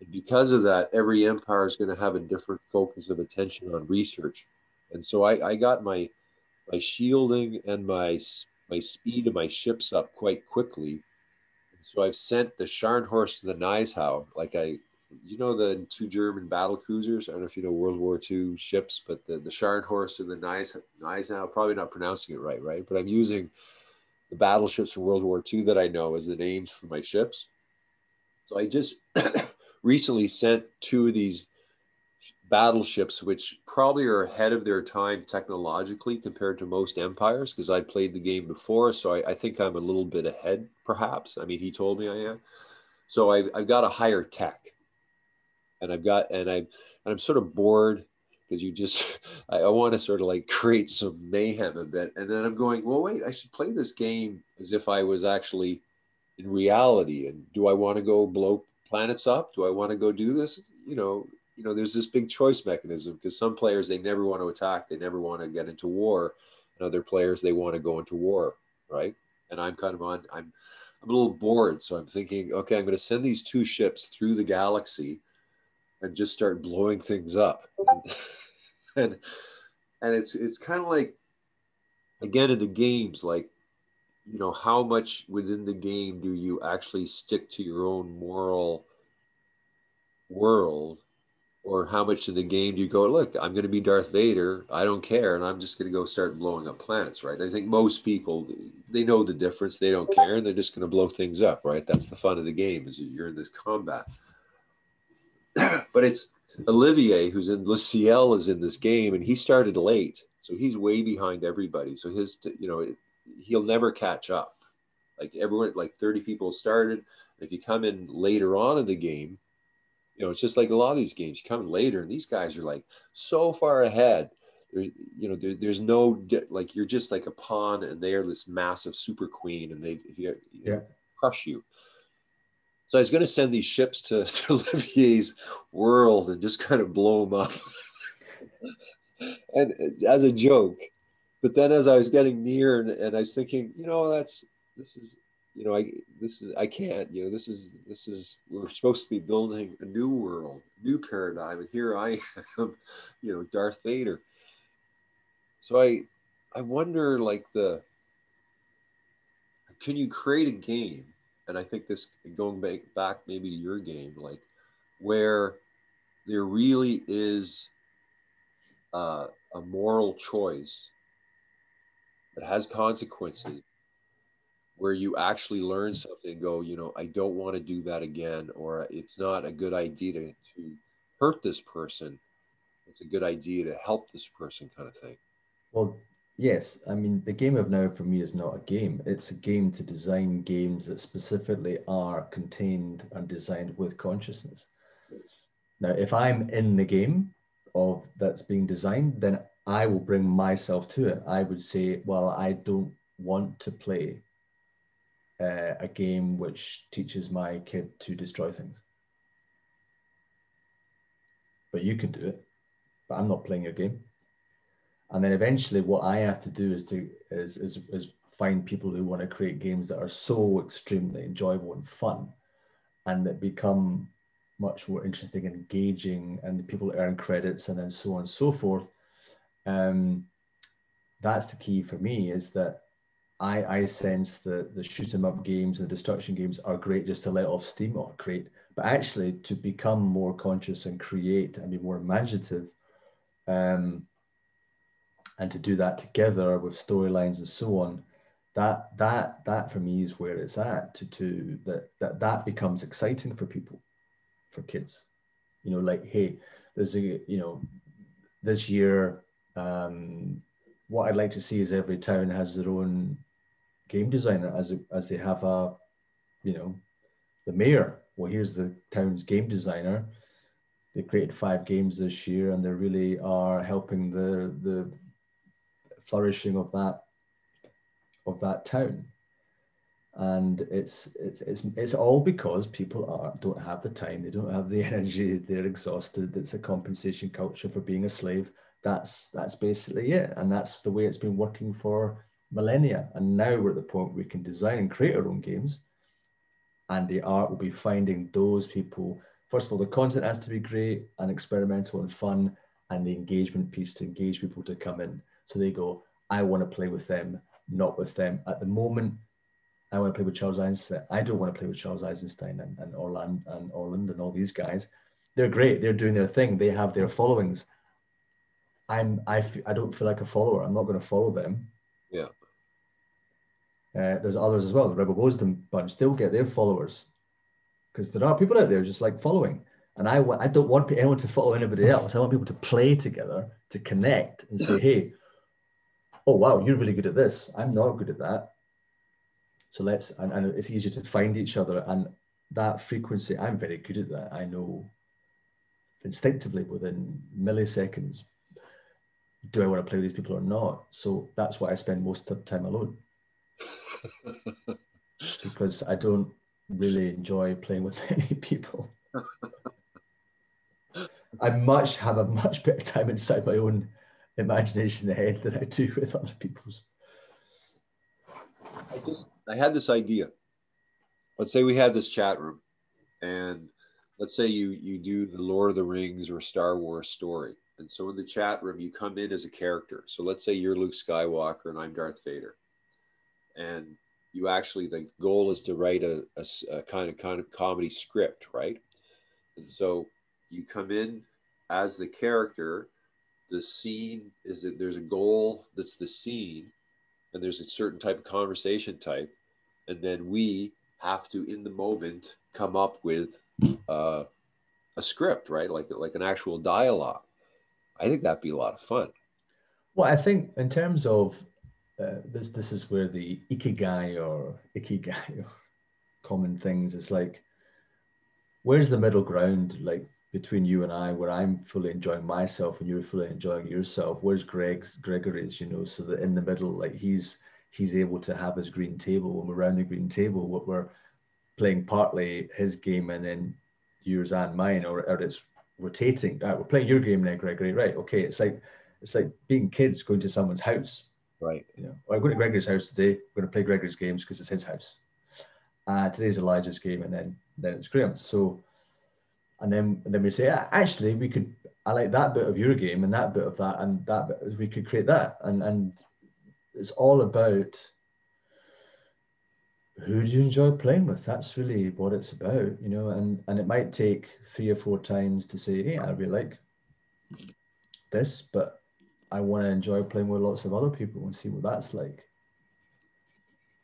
And because of that, every empire is going to have a different focus of attention on research. And so I, I got my my shielding and my my speed of my ships up quite quickly. So I've sent the Scharnhorst to the Gneisenau, like I you know the two German battle cruisers. I don't know if you know World War II ships, but the the Scharnhorst and the Gneisenau, probably not pronouncing it right, right? But I'm using the battleships from World War II that I know as the names for my ships. So I just [clears throat] recently sent two of these battleships, which probably are ahead of their time technologically compared to most empires, because I played the game before. So I, I, think I'm a little bit ahead, perhaps. I mean, he told me I am. So I've, I've got a higher tech and I've got and I'm and I'm sort of bored because you just [laughs] I, I want to sort of like create some mayhem a bit, and then I'm going, well, wait, I should play this game as if I was actually in reality, and do I want to go blow planets up? Do I want to go do this? You know, you know, there's this big choice mechanism because some players they never want to attack, they never want to get into war, and other players they want to go into war, right? And I'm kind of on, I'm, I'm a little bored, so I'm thinking, okay, I'm going to send these two ships through the galaxy and just start blowing things up. [laughs] and and it's it's kind of like again in the games like you know how much within the game do you actually stick to your own moral world? Or how much in the game do you go look i'm going to be darth vader. I don't care and i'm just going to go start blowing up planets right? I think most people they know the difference. They don't care and they're just going to blow things up right? That's the fun of the game is you're in this combat. [clears throat] But it's Olivier who's in Le Ciel is in this game, and he started late, so he's way behind everybody. So his, you know, he'll never catch up. Like everyone, like thirty people started. If you come in later on in the game, you know, it's just like a lot of these games. You come in later, and these guys are like so far ahead. There, you know, there, there's no like you're just like a pawn, and they're this massive super queen, and they you, you yeah. know, crush you. So I was going to send these ships to, [laughs] to Olivier's world and just kind of blow them up, [laughs] and as a joke. But then, as I was getting near, and, and I was thinking, you know, that's this is, you know, I this is I can't, you know, this is this is we're supposed to be building a new world, new paradigm, and here I [laughs] am, you know, Darth Vader. So I I wonder, like the can you create a game and I think this going back back maybe to your game, like where there really is uh, a moral choice that has consequences where you actually learn something go you know i don't want to do that again or it's not a good idea to, to hurt this person it's a good idea to help this person kind of thing well Yes, I mean, the game of now for me is not a game. It's a game to design games that specifically are contained and designed with consciousness. Now, if I'm in the game of that's being designed, then I will bring myself to it. I would say, well, I don't want to play uh, a game which teaches my kid to destroy things. But you can do it. But I'm not playing your game and then eventually what i have to do is to is is, is find people who want to create games that are so extremely enjoyable and fun and that become much more interesting and engaging and the people earn credits and then so on and so forth um, that's the key for me is that I, I sense that the shoot 'em up games and the destruction games are great just to let off steam or create, but actually to become more conscious and create and be more imaginative, um, and to do that together with storylines and so on that that that for me is where it's at to to that that that becomes exciting for people for kids. You know like hey there's a you know this year um what i'd like to see is every town has their own game designer as as they have a you know the mayor. Well here's the town's game designer. They created five games this year and they really are helping the the flourishing of that of that town. And it's it's it's, it's all because people are don't have the time. They don't have the [laughs] energy. They're exhausted. It's a compensation culture for being a slave that's that's basically it and that's the way it's been working for millennia and now we're at the point we can design and create our own games And the art will be finding those people. First of all, the content has to be great and experimental and fun, and the engagement piece to engage people to come in. So they go, I want to play with them, not with them. At the moment, I want to play with Charles Eisenstein. I don't want to play with Charles Eisenstein and, and Orland and Orland and all these guys. They're great. They're doing their thing. They have their followings. I'm I f- I don't feel like a follower. I'm not going to follow them. Yeah. Uh, there's others as well. The Rebel Wisdom bunch. They'll get their followers because there are people out there just like following. And I I don't want anyone to follow anybody else. I want people to play together, to connect, and say, hey, oh wow, you're really good at this. I'm not good at that. So let's and, and it's easier to find each other and that frequency. I'm very good at that. I know instinctively within milliseconds do I want to play with these people or not? So that's why I spend most of the time alone. [laughs] because I don't really enjoy playing with [laughs] many people. [laughs] I much have a much better time inside my own imagination head than I do with other people's. I just I had this idea. Let's say we had this chat room, and let's say you you do the Lord of the Rings or Star Wars story, and so in the chat room you come in as a character. So let's say you're Luke Skywalker and I'm Darth Vader, and you actually the goal is to write a, a, a kind of kind of comedy script, right? And so you come in as the character. The scene is that there's a goal that's the scene, and there's a certain type of conversation type, and then we have to in the moment come up with uh, a script, right? Like like an actual dialogue. I think that'd be a lot of fun. Well, I think in terms of uh, this, this is where the ikigai or ikigai or common things is like, where's the middle ground, like between you and I, where I'm fully enjoying myself and you're fully enjoying yourself? Where's Greg's Gregory's, you know, so that in the middle, like he's he's able to have his green table when we're around the green table, what we're playing partly his game and then yours and mine, or, or it's rotating. Right, we're playing your game now, Gregory. Right, okay. It's like it's like being kids going to someone's house. Right. You know, I'm going to Gregory's house today. We're going to play Gregory's games because it's his house. Uh, today's Elijah's game, and then then it's Graham's. So, and then and then we say, actually, we could. I like that bit of your game and that bit of that and that bit. We could create that, and and it's all about who do you enjoy playing with? That's really what it's about, you know. And and it might take three or four times to say, hey, I really like this, but I want to enjoy playing with lots of other people and see what that's like.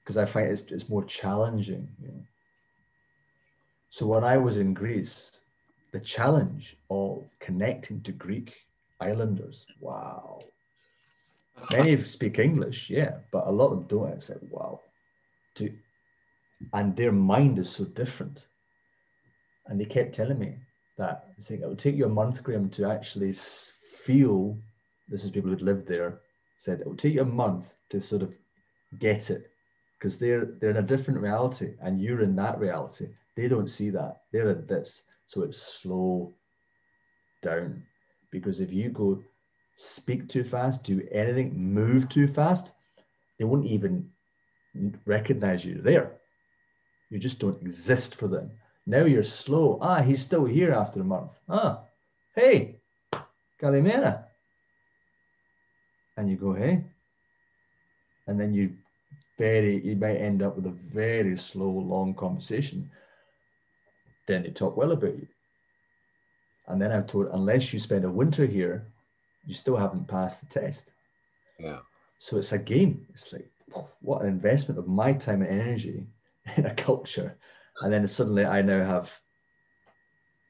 Because I find it's it's more challenging, you know. So when I was in Greece, the challenge of connecting to Greek islanders, wow. Many speak English, yeah, but a lot of them don't. I said, wow. To and their mind is so different. And they kept telling me that, saying it would take you a month, Graham, to actually feel. This is people who'd lived there said it will take you a month to sort of get it because they're they're in a different reality and you're in that reality. They don't see that. They're in this. So it's slow down. Because if you go speak too fast, do anything, move too fast, they won't even recognize you there. You just don't exist for them. Now you're slow. Ah, he's still here after a month. Ah, hey, Kalimera. And you go, hey. And then you very, you might end up with a very slow, long conversation. Then they talk well about you. And then I'm told, unless you spend a winter here, you still haven't passed the test. Yeah. So it's a game. It's like, what an investment of my time and energy [laughs] in a culture. And then suddenly i now have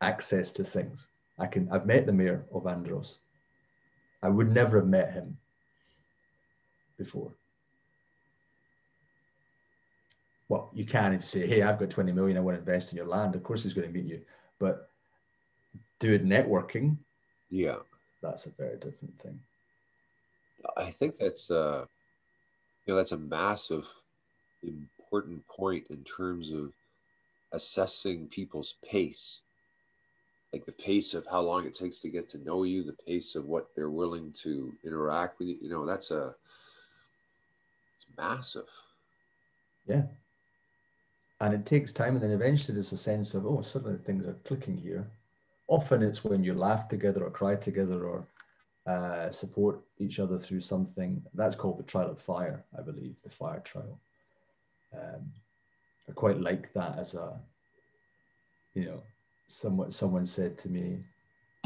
access to things. I can i've met the mayor of andros. I would never have met him before. Well you can if you say hey i've got 20 million i want to invest in your land. Of course he's going to meet you. But do it networking yeah. that's a very different thing. I think that's uh you know that's a massive important point in terms of assessing people's pace like the pace of how long it takes to get to know you the pace of what they're willing to interact with you you know that's a it's massive yeah and it takes time, and then eventually there's a sense of oh, suddenly things are clicking here. Often it's when you laugh together or cry together or uh, support each other through something. That's called the trial of fire, I believe, the fire trial. Um, I quite like that as a, you know, someone someone said to me,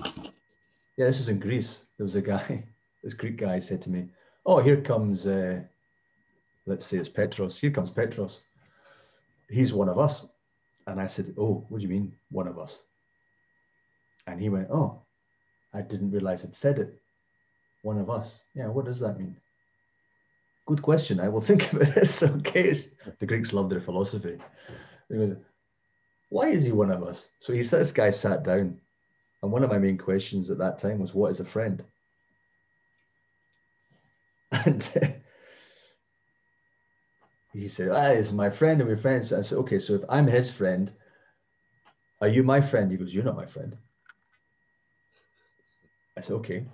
yeah, this is in Greece. There was a guy, [laughs] this Greek guy said to me, oh, here comes, uh, let's say it's Petros. Here comes Petros. He's one of us. And I said, oh, what do you mean, one of us? And he went, oh, I didn't realize it said it. One of us. Yeah, what does that mean? Good question. I will think [laughs] about this. Okay. The Greeks love their philosophy. Why is he one of us? So he said, this guy sat down. And one of my main questions at that time was, What is a friend? [laughs] And he said, Ah, he's my friend and we're friends. I said, Okay, so if I'm his friend, are you my friend? He goes, You're not my friend. I said, Okay,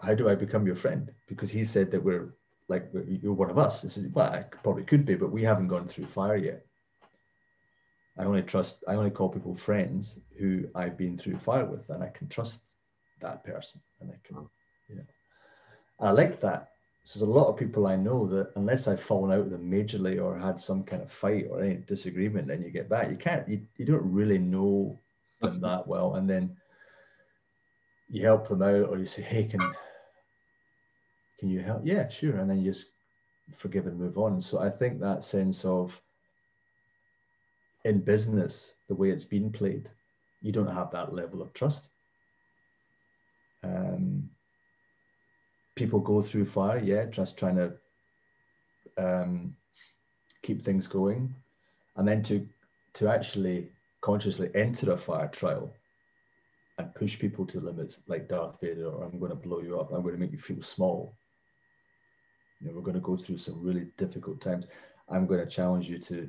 how do I become your friend? Because he said that we're like you're one of us. I said, well, I probably could be, but we haven't gone through fire yet. I only trust, I only call people friends who I've been through fire with, and I can trust that person, and I can, you know, I like that. So there's a lot of people I know that unless I've fallen out with them majorly or had some kind of fight or any disagreement, then you get back. You can't, you, you don't really know them [laughs] that well, and then you help them out, or you say, hey, can can you help? Yeah, sure. And then you just forgive and move on. So I think that sense of in business, the way it's been played, you don't have that level of trust. Um, people go through fire, yeah, just trying to um, keep things going, and then to to actually consciously enter a fire trial and push people to limits, like Darth Vader, or I'm going to blow you up, I'm going to make you feel small you know, we're going to go through some really difficult times. I'm going to challenge you to, you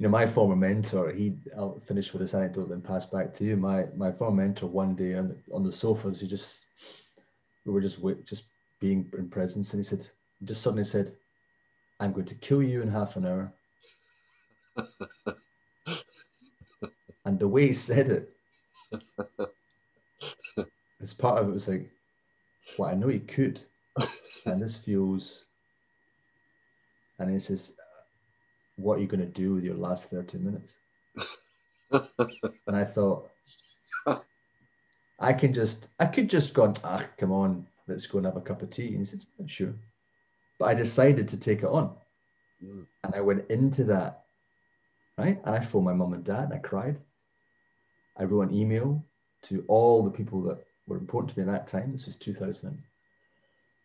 know, my former mentor, he, I'll finish with this anecdote, then pass back to you. My, my former mentor one day on, on the sofas, he just, we were just, just being in presence. And he said, just suddenly said, I'm going to kill you in half an hour. [laughs] and the way he said it, [laughs] as part of it was like, well, I know he could, [laughs] and this feels and he says what are you going to do with your last 30 minutes? [laughs] And i thought i can just i could just go ah come on let's go and have a cup of tea. And he said yeah, sure. But i decided to take it on. Mm. and i went into that right? And i phoned my mom and dad and i cried. I wrote an email to all the people that were important to me at that time. This was 2000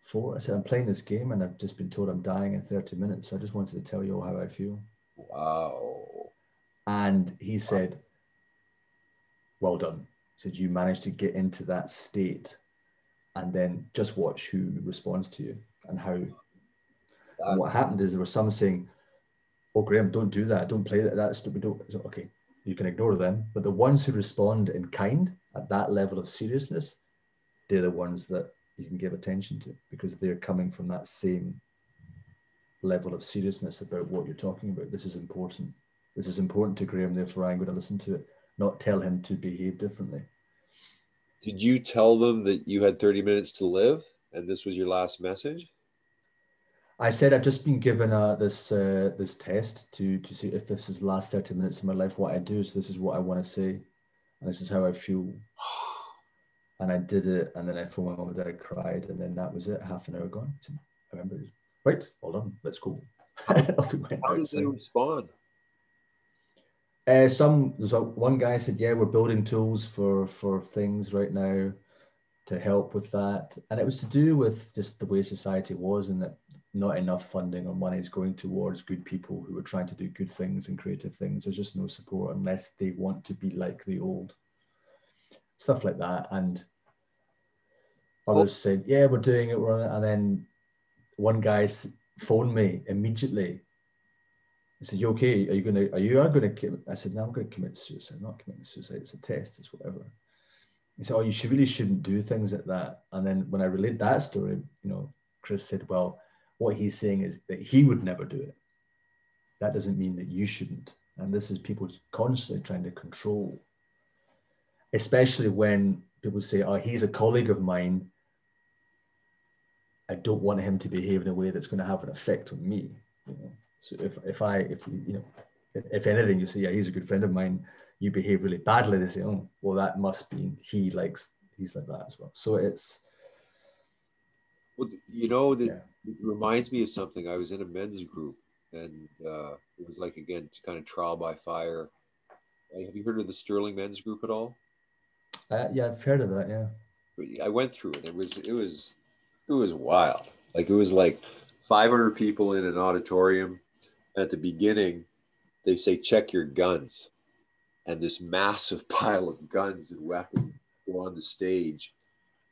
four. I said, I'm playing this game and I've just been told I'm dying in 30 minutes. So I just wanted to tell you all how I feel. Wow. And he said, Well done. He said, You managed to get into that state and then just watch who responds to you and how. And what happened is there were some saying, Oh, Graham, don't do that. Don't play that. That's stupid. Don't. So, okay, you can ignore them. But the ones who respond in kind at that level of seriousness, they're the ones that you can give attention to because they're coming from that same level of seriousness about what you're talking about. This is important. This is important to Graham, therefore I'm going to listen to it, not tell him to behave differently. Did you tell them that you had 30 minutes to live and this was your last message? I said I've just been given uh, this uh, this test to to see if this is the last 30 minutes of my life, what I do. So this is what I want to say, and this is how I feel [sighs] and I did it, and then I phoned my mom and dad, cried, and then that was it. Half an hour gone. So I remember, was, right, all done, let's go. [laughs] How did they respond? Uh, some there's a, one guy said, "Yeah, we're building tools for for things right now to help with that," and it was to do with just the way society was, and that not enough funding or money is going towards good people who are trying to do good things and creative things. There's just no support unless they want to be like the old stuff like that. And others said, "Yeah, we're doing it." We're and then one guy phoned me immediately. He said, "You okay? Are you gonna? Are you are gonna?" Commit? I said, "No, I'm going to commit suicide. I'm not committing suicide. It's a test. It's whatever." He said, "Oh, you should really shouldn't do things like that." And then when I relate that story, you know, Chris said, "Well, what he's saying is that he would never do it." that doesn't mean that you shouldn't. And this is people constantly trying to control, especially when people say, oh, he's a colleague of mine. I don't want him to behave in a way that's going to have an effect on me. You know? So if, if I, if you know, if, if anything, you say, yeah, he's a good friend of mine, you behave really badly, they say, oh, well, that must mean he likes, he's like that as well. So it's, well, you know, that yeah. reminds me of something. I was in a men's group and uh, it was like, again, kind of trial by fire. Have you heard of the Sterling Men's Group at all? Uh, yeah, I've heard of that. Yeah. I went through it. It was, it was, it was wild. Like it was like 500 people in an auditorium. At the beginning, they say, check your guns. And this massive [laughs] pile of guns and weapons go on the stage.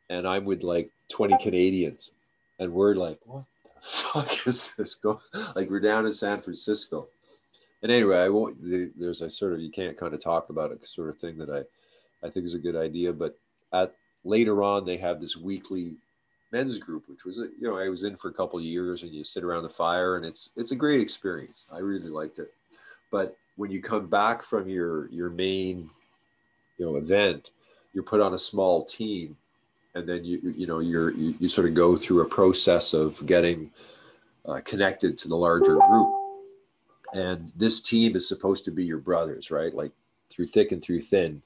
And I'm with like 20 Canadians. And we're like, what the fuck [laughs] is this going? Like we're down in San Francisco. And anyway, I won't, there's a sort of, you can't kind of talk about it sort of thing that I, I think is a good idea. But at later on, they have this weekly men's group, which was, you know, I was in for a couple of years and you sit around the fire and it's, it's a great experience. I really liked it. But when you come back from your, your main, you know, event, you're put on a small team and then you, you know, you're, you, you sort of go through a process of getting uh, connected to the larger group. And this team is supposed to be your brothers, right? Like through thick and through thin,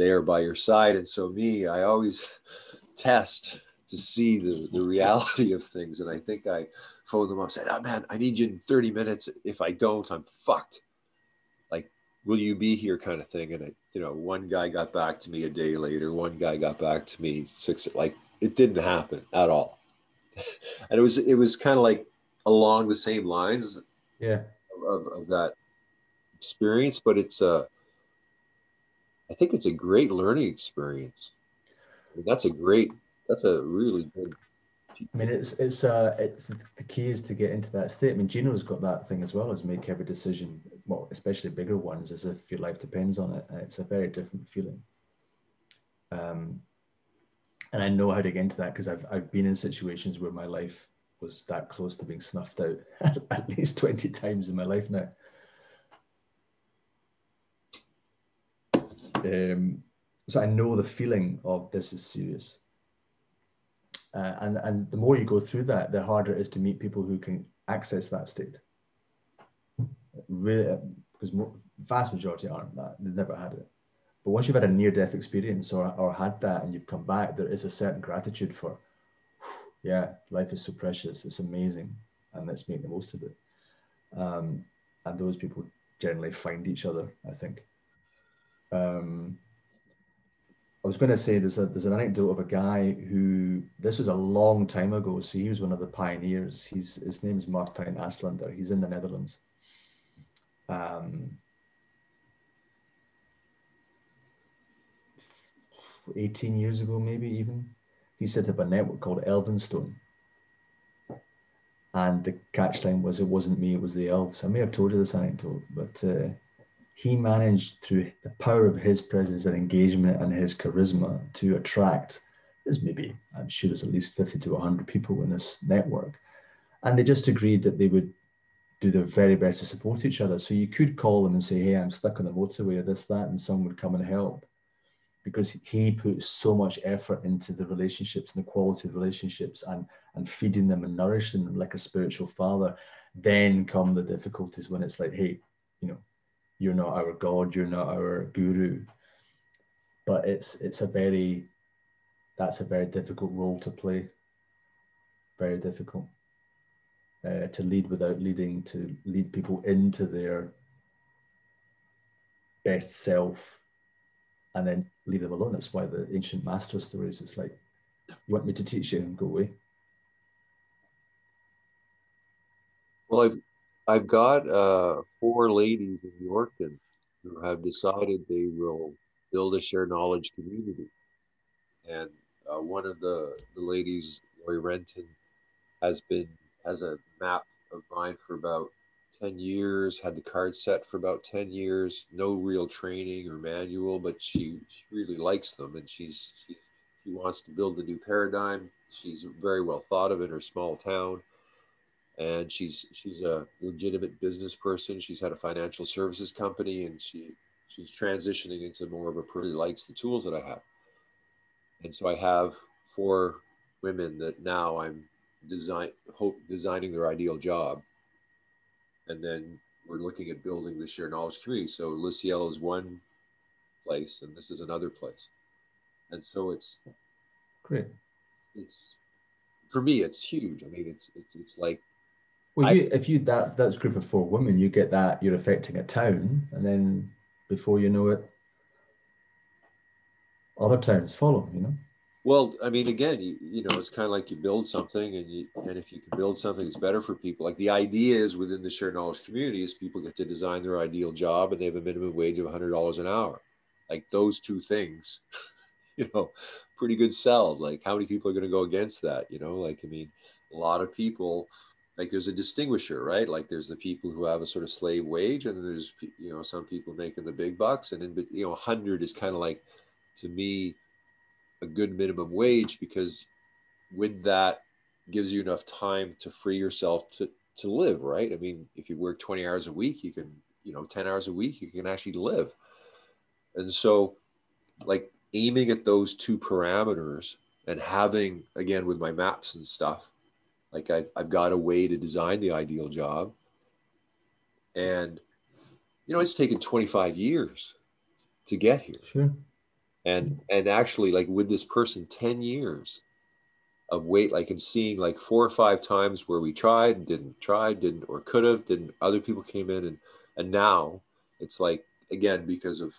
they are by your side. And so me, I always [laughs] test to see the, the reality of things. And I think I phoned them up, said, Oh man, I need you in 30 minutes. If I don't, I'm fucked. Like, will you be here kind of thing? And it, you know, one guy got back to me a day later, one guy got back to me six, like it didn't happen at all. [laughs] and it was, it was kind of like along the same lines yeah. of, of that experience, but it's a, I think it's a great learning experience. That's a great that's a really good. I mean, it's it's uh it's the key is to get into that state. I mean, Gino's got that thing as well as make every decision, well, especially bigger ones, as if your life depends on it. It's a very different feeling. Um, and I know how to get into that because I've I've been in situations where my life was that close to being snuffed out [laughs] at least twenty times in my life now. Um, so I know the feeling of this is serious. Uh, and, and the more you go through that, the harder it is to meet people who can access that state. Really, because mo- vast majority aren't that, they've never had it. But once you've had a near-death experience or, or had that and you've come back, there is a certain gratitude for, [sighs] yeah, life is so precious, it's amazing, and let's make the most of it. Um, and those people generally find each other, I think. Um, I was going to say there's a there's an anecdote of a guy who this was a long time ago, so he was one of the pioneers. He's his name is Martijn Aslander. He's in the Netherlands. Um, 18 years ago, maybe even, he set up a network called Elvenstone. And the catchline was, it wasn't me, it was the elves. I may have told you this anecdote, but uh, he managed through the power of his presence and engagement and his charisma to attract there's maybe i'm sure there's at least 50 to 100 people in this network. And they just agreed that they would do their very best to support each other. So you could call them and say hey i'm stuck on the motorway or this that and someone would come and help. Because he put so much effort into the relationships and the quality of relationships and and feeding them and nourishing them like a spiritual father. Then come the difficulties when it's like hey you know you're not our god you're not our guru. But it's it's a very that's a very difficult role to play. Very difficult uh, to lead without leading to lead people into their best self and then leave them alone. That's why the ancient master stories it's like you want me to teach you? And go away. Well i've I've got uh, four ladies in Yorkton who have decided they will build a shared knowledge community. And uh, one of the, the ladies, Lori Renton, has been has a map of mine for about 10 years, had the card set for about 10 years, no real training or manual, but she, she really likes them and she's, she, she wants to build a new paradigm. She's very well thought of in her small town and she's she's a legitimate business person. She's had a financial services company, and she she's transitioning into more of a pretty likes the tools that I have. And so I have four women that now I'm design hope designing their ideal job, and then we're looking at building the shared knowledge community. So Luciel is one place, and this is another place, and so it's great. It's for me, it's huge. I mean, it's it's it's like well, I, you, if you that that's group of four women, you get that you're affecting a town, and then before you know it, other towns follow. You know. Well, I mean, again, you, you know, it's kind of like you build something, and you and if you can build something that's better for people, like the idea is within the shared knowledge community is people get to design their ideal job, and they have a minimum wage of hundred dollars an hour. Like those two things, [laughs] you know, pretty good sells. Like how many people are going to go against that? You know, like I mean, a lot of people like there's a distinguisher, right? Like there's the people who have a sort of slave wage, and there's you know some people making the big bucks, and then you know hundred is kind of like to me a good minimum wage because with that gives you enough time to free yourself to to live, right? I mean, if you work 20 hours a week, you can you know 10 hours a week, you can actually live, and so like aiming at those two parameters and having again with my maps and stuff like I've, I've got a way to design the ideal job. And, you know, it's taken 25 years to get here. Sure. And, and actually like with this person, 10 years of wait, like and seeing like four or five times where we tried, and didn't try, didn't, or could have, didn't, other people came in and, and now it's like, again, because of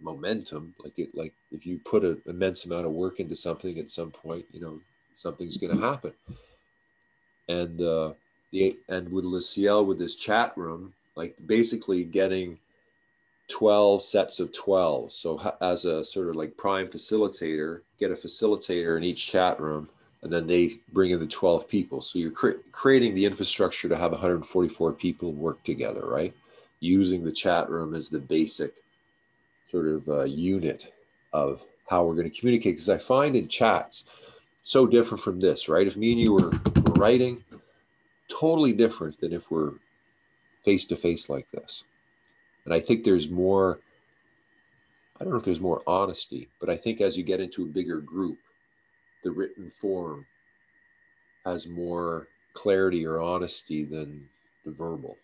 momentum, like it, like if you put an immense amount of work into something at some point, you know, something's going to happen and uh, the and with Luciel with this chat room, like basically getting 12 sets of 12. So as a sort of like prime facilitator, get a facilitator in each chat room, and then they bring in the 12 people. So you're cre- creating the infrastructure to have 144 people work together, right? Using the chat room as the basic sort of uh, unit of how we're going to communicate. Because I find in chats, so different from this, right? If me and you were writing, totally different than if we're face to face like this. And I think there's more, I don't know if there's more honesty, but I think as you get into a bigger group, the written form has more clarity or honesty than the verbal.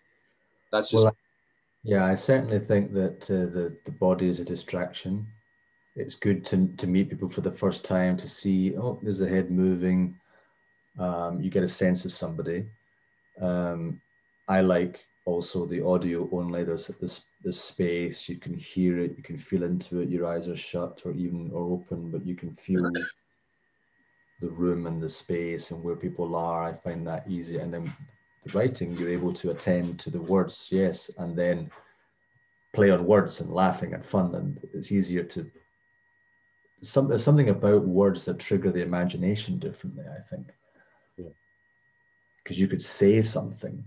That's just. Well, yeah, I certainly think that uh, the, the body is a distraction it's good to, to meet people for the first time to see oh there's a head moving um, you get a sense of somebody. Um, i like also the audio only. There's this this space. You can hear it. You can feel into it. Your eyes are shut or even or open but you can feel the room and the space and where people are. I find that easy. And then the writing you're able to attend to the words yes and then play on words and laughing and fun. And it's easier to some, there's something about words that trigger the imagination differently, I think. Because you could say something,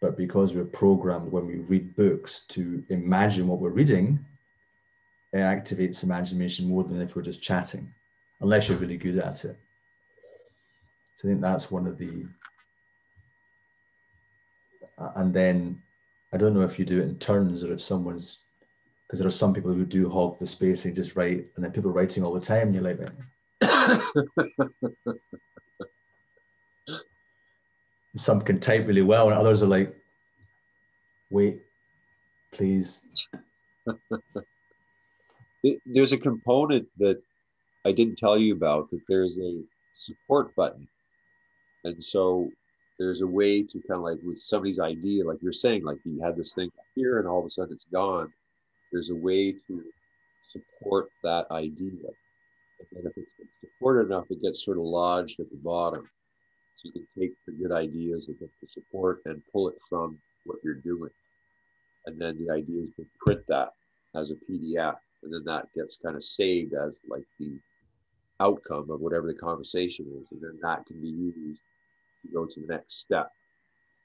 but because we're programmed when we read books to imagine what we're reading, it activates imagination more than if we're just chatting, unless you're really good at it. So I think that's one of the. And then I don't know if you do it in turns or if someone's because there are some people who do hog the space and just write, and then people writing all the time. You're like, [coughs] [laughs] some can type really well, and others are like, wait, please. [laughs] There's a component that I didn't tell you about that there's a support button. And so there's a way to kind of like with somebody's idea, like you're saying, like you had this thing here and all of a sudden it's gone there's a way to support that idea. And if it's supported enough, it gets sort of lodged at the bottom. So you can take the good ideas that get the support and pull it from what you're doing. And then the idea is to print that as a PDF. And then that gets kind of saved as like the outcome of whatever the conversation is. And then that can be used to go to the next step.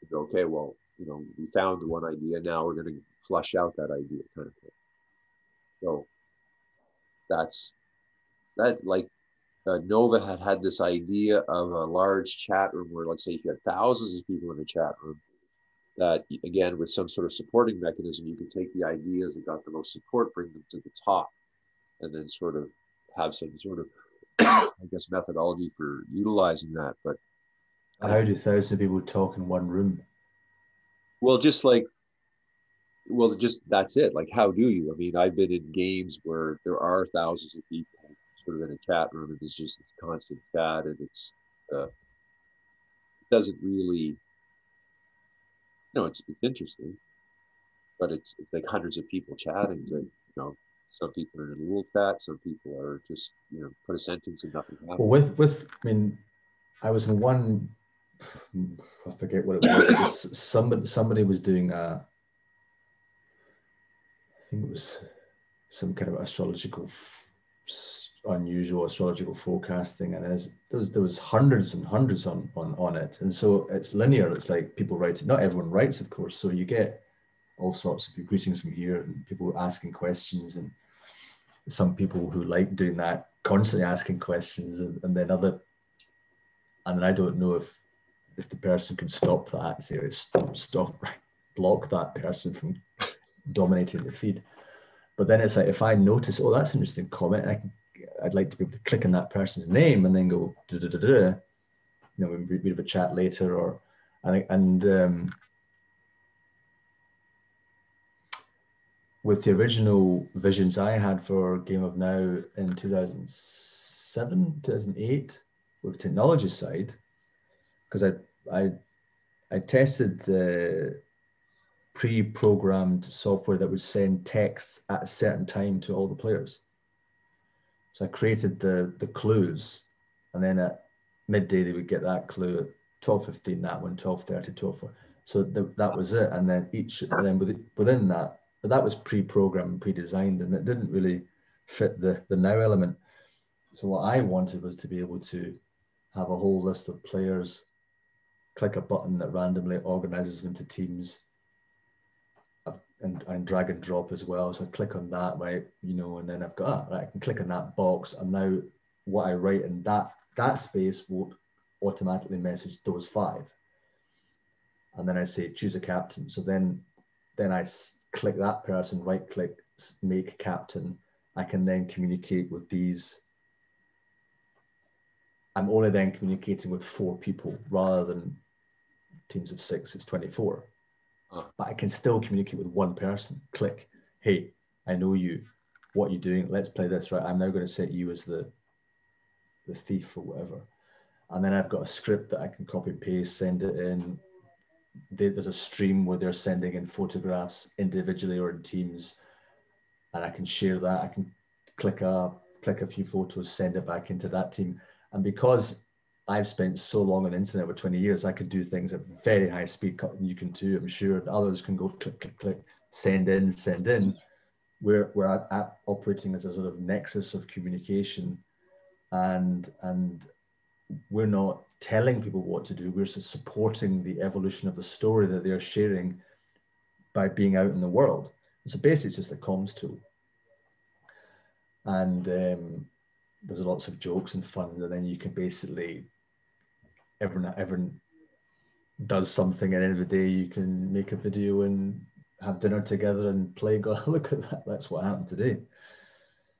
To go, okay, well, you know, we found the one idea. Now we're going to flush out that idea kind of thing. So that's that like uh, Nova had had this idea of a large chat room where, let's say, if you had thousands of people in a chat room, that again, with some sort of supporting mechanism, you could take the ideas that got the most support, bring them to the top, and then sort of have some sort of, [coughs] I guess, methodology for utilizing that. But how do thousands of people talk in one room? Well, just like, well, just that's it. Like, how do you? I mean, I've been in games where there are thousands of people sort of in a chat room and it's just constant chat and it's, uh, it doesn't really, no, it's, it's interesting, but it's, it's like hundreds of people chatting that, you know, some people are in a little chat, some people are just, you know, put a sentence and nothing happens. Well, with, with, I mean, I was in one I forget what it was. It was somebody somebody was doing a, I think it was some kind of astrological, unusual astrological forecasting, and there was there was hundreds and hundreds on on on it, and so it's linear. It's like people write it. Not everyone writes, of course. So you get all sorts of greetings from here, and people asking questions, and some people who like doing that, constantly asking questions, and, and then other, and then I don't know if if the person can stop that, say, stop, stop, right block that person from dominating the feed. But then it's like if I notice, oh, that's an interesting comment, I can, I'd like to be able to click on that person's name and then go, you know, we, we have a chat later, or and and um, with the original visions I had for Game of Now in 2007, 2008, with technology side, because I I I tested uh, pre-programmed software that would send texts at a certain time to all the players. So I created the the clues, and then at midday they would get that clue at 12.15, that one, 12.30, 12.40. So the, that was it. And then each, and then within, within that, but that was pre-programmed, pre-designed, and it didn't really fit the, the now element. So what I wanted was to be able to have a whole list of players click a button that randomly organizes them into teams and, and drag and drop as well. So I click on that, right, you know, and then I've got, ah, right, I can click on that box and now what I write in that, that space will automatically message those five. And then I say, choose a captain. So then, then I click that person, right click, make captain. I can then communicate with these I'm only then communicating with four people rather than teams of six, it's 24. Oh. But I can still communicate with one person. Click, hey, I know you. What you're you doing? Let's play this, right? I'm now going to set you as the the thief or whatever. And then I've got a script that I can copy and paste, send it in. There's a stream where they're sending in photographs individually or in teams, and I can share that. I can click a click a few photos, send it back into that team. And because I've spent so long on the internet for 20 years, I could do things at very high speed. You can too, I'm sure. Others can go click, click, click, send in, send in. We're, we're at, at operating as a sort of nexus of communication and, and we're not telling people what to do. We're supporting the evolution of the story that they're sharing by being out in the world. So basically it's just a comms tool. And um, there's lots of jokes and fun, and then you can basically everyone everyone does something at the end of the day you can make a video and have dinner together and play [laughs] go look at that. That's what happened today.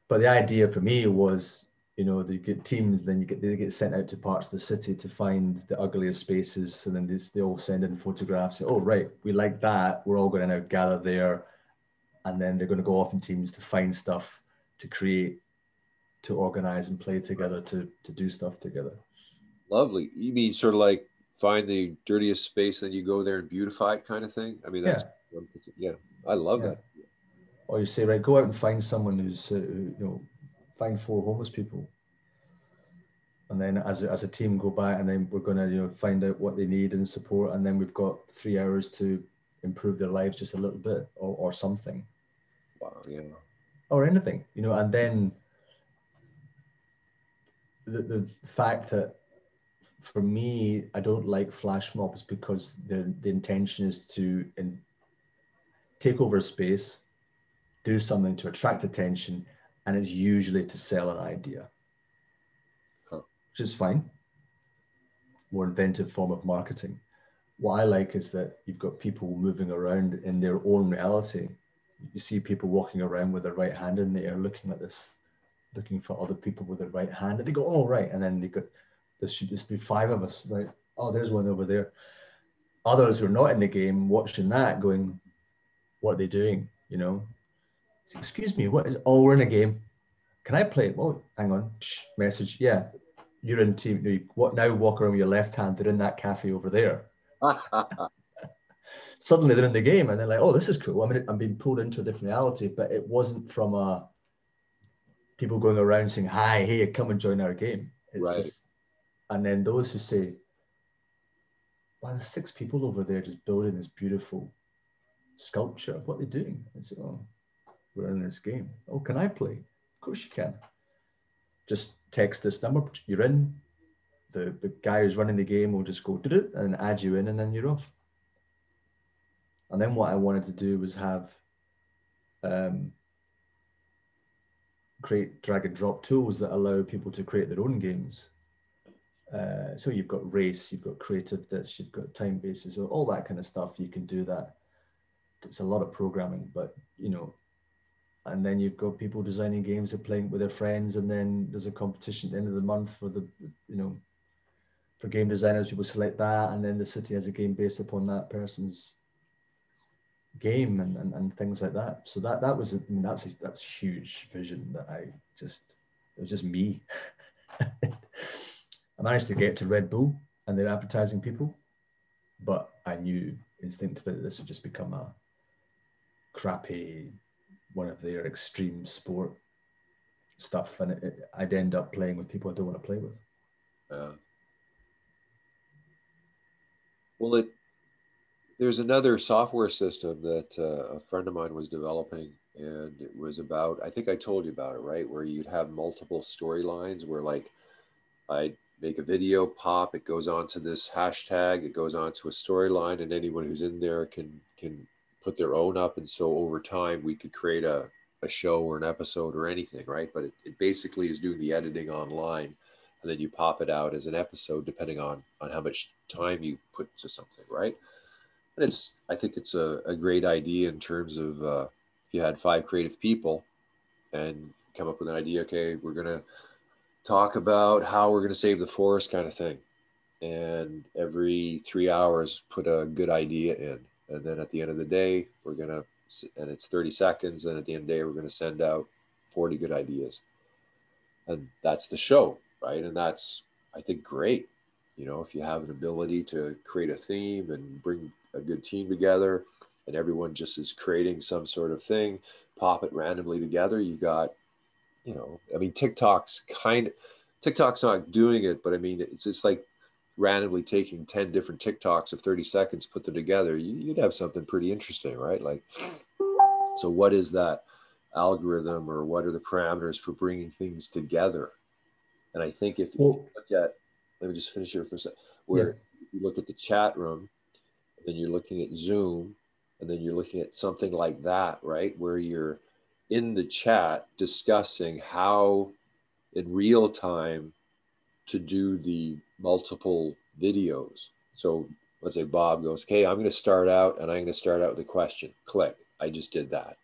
But the idea for me was you know they get teams then you get they get sent out to parts of the city to find the ugliest spaces and then they, they all send in photographs say, oh right we like that. We're all going to now gather there and then they're going to go off in teams to find stuff to create to organize and play together to to do stuff together Lovely. You mean sort of like find the dirtiest space, then you go there and beautify it, kind of thing. I mean, that's yeah. yeah I love yeah. that. Or you say, right, go out and find someone who's, uh, you know, find four homeless people, and then as a, as a team go back, and then we're going to you know find out what they need and support, and then we've got three hours to improve their lives just a little bit or, or something. Wow, yeah. Or anything, you know, and then the, the fact that for me, I don't like flash mobs because the, the intention is to in, take over space, do something to attract attention, and it's usually to sell an idea. which is fine. More inventive form of marketing. What I like is that you've got people moving around in their own reality. You see people walking around with their right hand in the air, looking at this, looking for other people with their right hand. And they go, oh, right. And then they go, there should just be five of us, right? Oh, there's one over there. Others who are not in the game watching that going, what are they doing? You know, excuse me, what is, oh, we're in a game. Can I play? Oh, hang on, Shh, message. Yeah, you're in team. What now? Walk around with your left hand. They're in that cafe over there. [laughs] Suddenly they're in the game and they're like, oh, this is cool. I mean, I'm being pulled into a different reality, but it wasn't from a people going around saying, hi, hey, come and join our game. It's right. just, and then those who say, well, there's six people over there just building this beautiful sculpture. What are they doing? I say, oh, we're in this game. Oh, can I play? Of course you can. Just text this number. You're in. The, the guy who's running the game will just go do it and add you in, and then you're off. And then what I wanted to do was have um, create drag and drop tools that allow people to create their own games. Uh, so you've got race, you've got creative this, you've got time bases, all that kind of stuff. You can do that. It's a lot of programming, but you know, and then you've got people designing games and playing with their friends, and then there's a competition at the end of the month for the, you know, for game designers. People select that, and then the city has a game based upon that person's game and, and, and things like that. So that that was I mean that's a, that's huge vision that I just it was just me. [laughs] I managed to get to Red Bull and their advertising people, but I knew instinctively that this would just become a crappy one of their extreme sport stuff, and it, it, I'd end up playing with people I don't want to play with. Yeah. Well, it there's another software system that uh, a friend of mine was developing, and it was about I think I told you about it, right? Where you'd have multiple storylines, where like I'd make a video pop, it goes on to this hashtag, it goes on to a storyline, and anyone who's in there can can put their own up. And so over time, we could create a, a show or an episode or anything, right? But it, it basically is doing the editing online. And then you pop it out as an episode, depending on, on how much time you put to something, right? And it's, I think it's a, a great idea in terms of uh, if you had five creative people and come up with an idea, okay, we're going to talk about how we're going to save the forest kind of thing. And every three hours, put a good idea in. And then at the end of the day we're going to and it's 30 seconds and at the end of the day we're going to send out 40 good ideas. And that's the show right? And that's i think great. You know if you have an ability to create a theme and bring a good team together and everyone just is creating some sort of thing pop it randomly together you got you know i mean tiktok's kind of tiktok's not doing it but i mean it's it's like randomly taking 10 different TikToks of 30 seconds, put them together, you'd have something pretty interesting, right? Like, so what is that algorithm or what are the parameters for bringing things together? And I think if, well, if you look at, let me just finish here for a second, where yeah. you look at the chat room, then you're looking at Zoom, and then you're looking at something like that, right? Where you're in the chat discussing how in real time to do the multiple videos. So let's say Bob goes, okay, I'm going to start out and I'm going to start out with a question. Click. I just did that.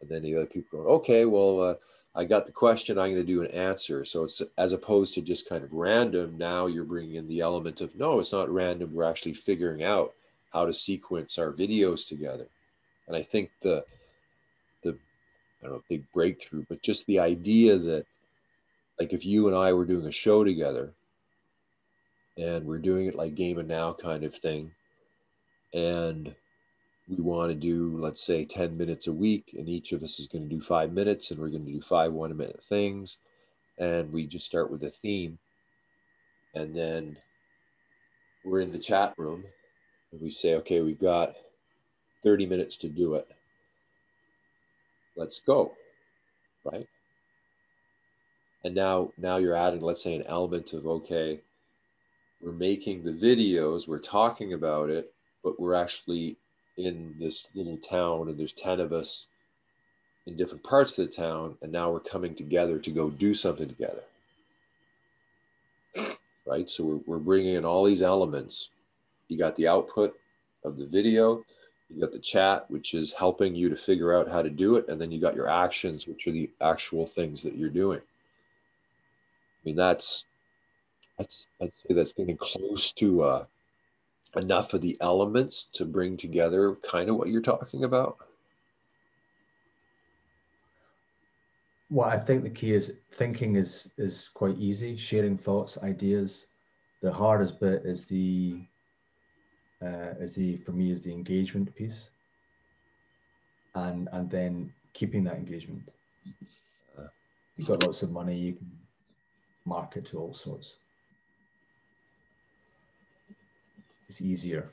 And then the other people go, okay, well, uh, I got the question. I'm going to do an answer. So it's as opposed to just kind of random. Now you're bringing in the element of no, it's not random. We're actually figuring out how to sequence our videos together. And I think the the I don't know big breakthrough, but just the idea that like if you and I were doing a show together and we're doing it like game of now kind of thing and we want to do let's say 10 minutes a week and each of us is going to do five minutes and we're going to do five one minute things and we just start with a theme and then we're in the chat room and we say okay we've got 30 minutes to do it let's go right and now now you're adding let's say an element of okay we're making the videos, we're talking about it, but we're actually in this little town and there's 10 of us in different parts of the town and now we're coming together to go do something together. right? So we're, we're bringing in all these elements. You got the output of the video, you got the chat, which is helping you to figure out how to do it, and then you got your actions, which are the actual things that you're doing. I mean, that's that's I'd say that's getting close to uh, enough of the elements to bring together kind of what you're talking about. Well, I think the key is thinking is is quite easy. Sharing thoughts, ideas. The hardest bit is the uh, is the for me is the engagement piece, and and then keeping that engagement. Uh, you've got lots of money, you can market to all sorts. It's easier.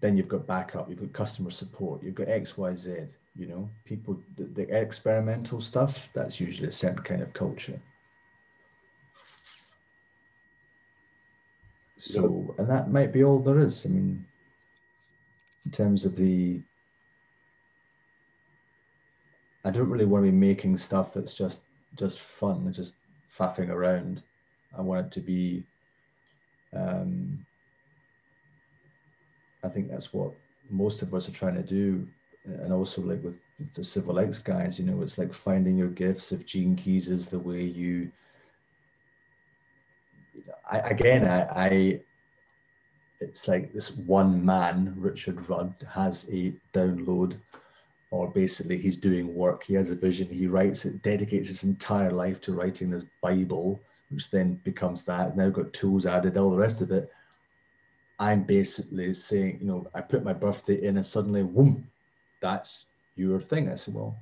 Then you've got backup, you've got customer support, you've got X, Y, Z you know people the, the experimental stuff that's usually a certain kind of culture so and that might be all there is i mean in terms of the i don't really want to be making stuff that's just just fun just faffing around i want it to be um i think that's what most of us are trying to do and also like with the civil X guys, you know, it's like finding your gifts. If Gene Keys is the way you, I, again, I, I, it's like this one man, Richard Rudd, has a download, or basically he's doing work. He has a vision. He writes it, dedicates his entire life to writing this Bible, which then becomes that. Now got tools added, all the rest of it. I'm basically saying, you know, I put my birthday in, and suddenly, whoom, that's your thing. I said, well,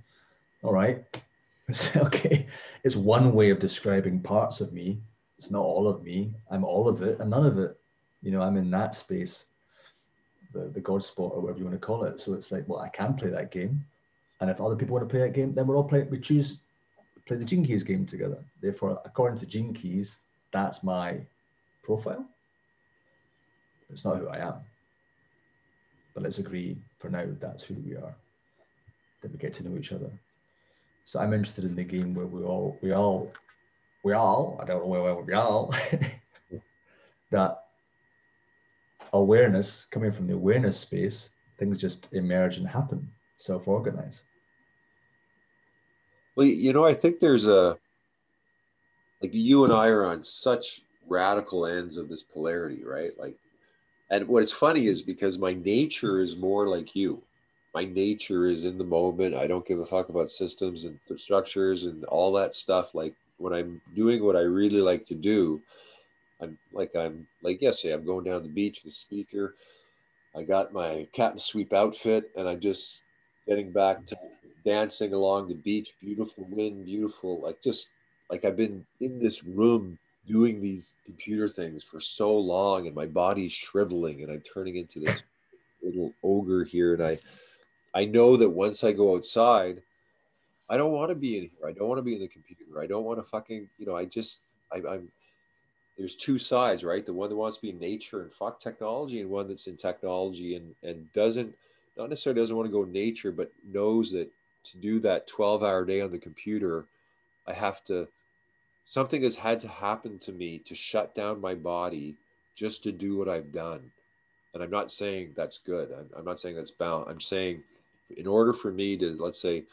all right. [laughs] I said, okay, it's one way of describing parts of me. It's not all of me. I'm all of it and none of it. You know, I'm in that space, the, the God spot or whatever you want to call it. So it's like, well, I can play that game. And if other people want to play that game, then we're all playing, we choose play the Gene Keys game together. Therefore, according to Gene Keys, that's my profile. It's not who I am. But let's agree for now that's who we are, that we get to know each other. So I'm interested in the game where we all, we all, we all, I don't know where we all, [laughs] that awareness coming from the awareness space, things just emerge and happen, self-organize. Well, you know, I think there's a, like you and I are on such radical ends of this polarity, right? Like and what's funny is because my nature is more like you. My nature is in the moment. I don't give a fuck about systems and structures and all that stuff. Like when I'm doing what I really like to do, I'm like I'm like yesterday. I'm going down the beach with a speaker. I got my captain sweep outfit, and I'm just getting back to dancing along the beach. Beautiful wind, beautiful. Like just like I've been in this room doing these computer things for so long and my body's shriveling and I'm turning into this little ogre here. And I, I know that once I go outside, I don't want to be in here. I don't want to be in the computer. I don't want to fucking, you know, I just, I, I'm, there's two sides, right? The one that wants to be in nature and fuck technology and one that's in technology and, and doesn't, not necessarily doesn't want to go nature, but knows that to do that 12 hour day on the computer, I have to something has had to happen to me to shut down my body just to do what I've done. And I'm not saying that's good. I'm, I'm not saying that's bound. I'm saying in order for me to, let's say,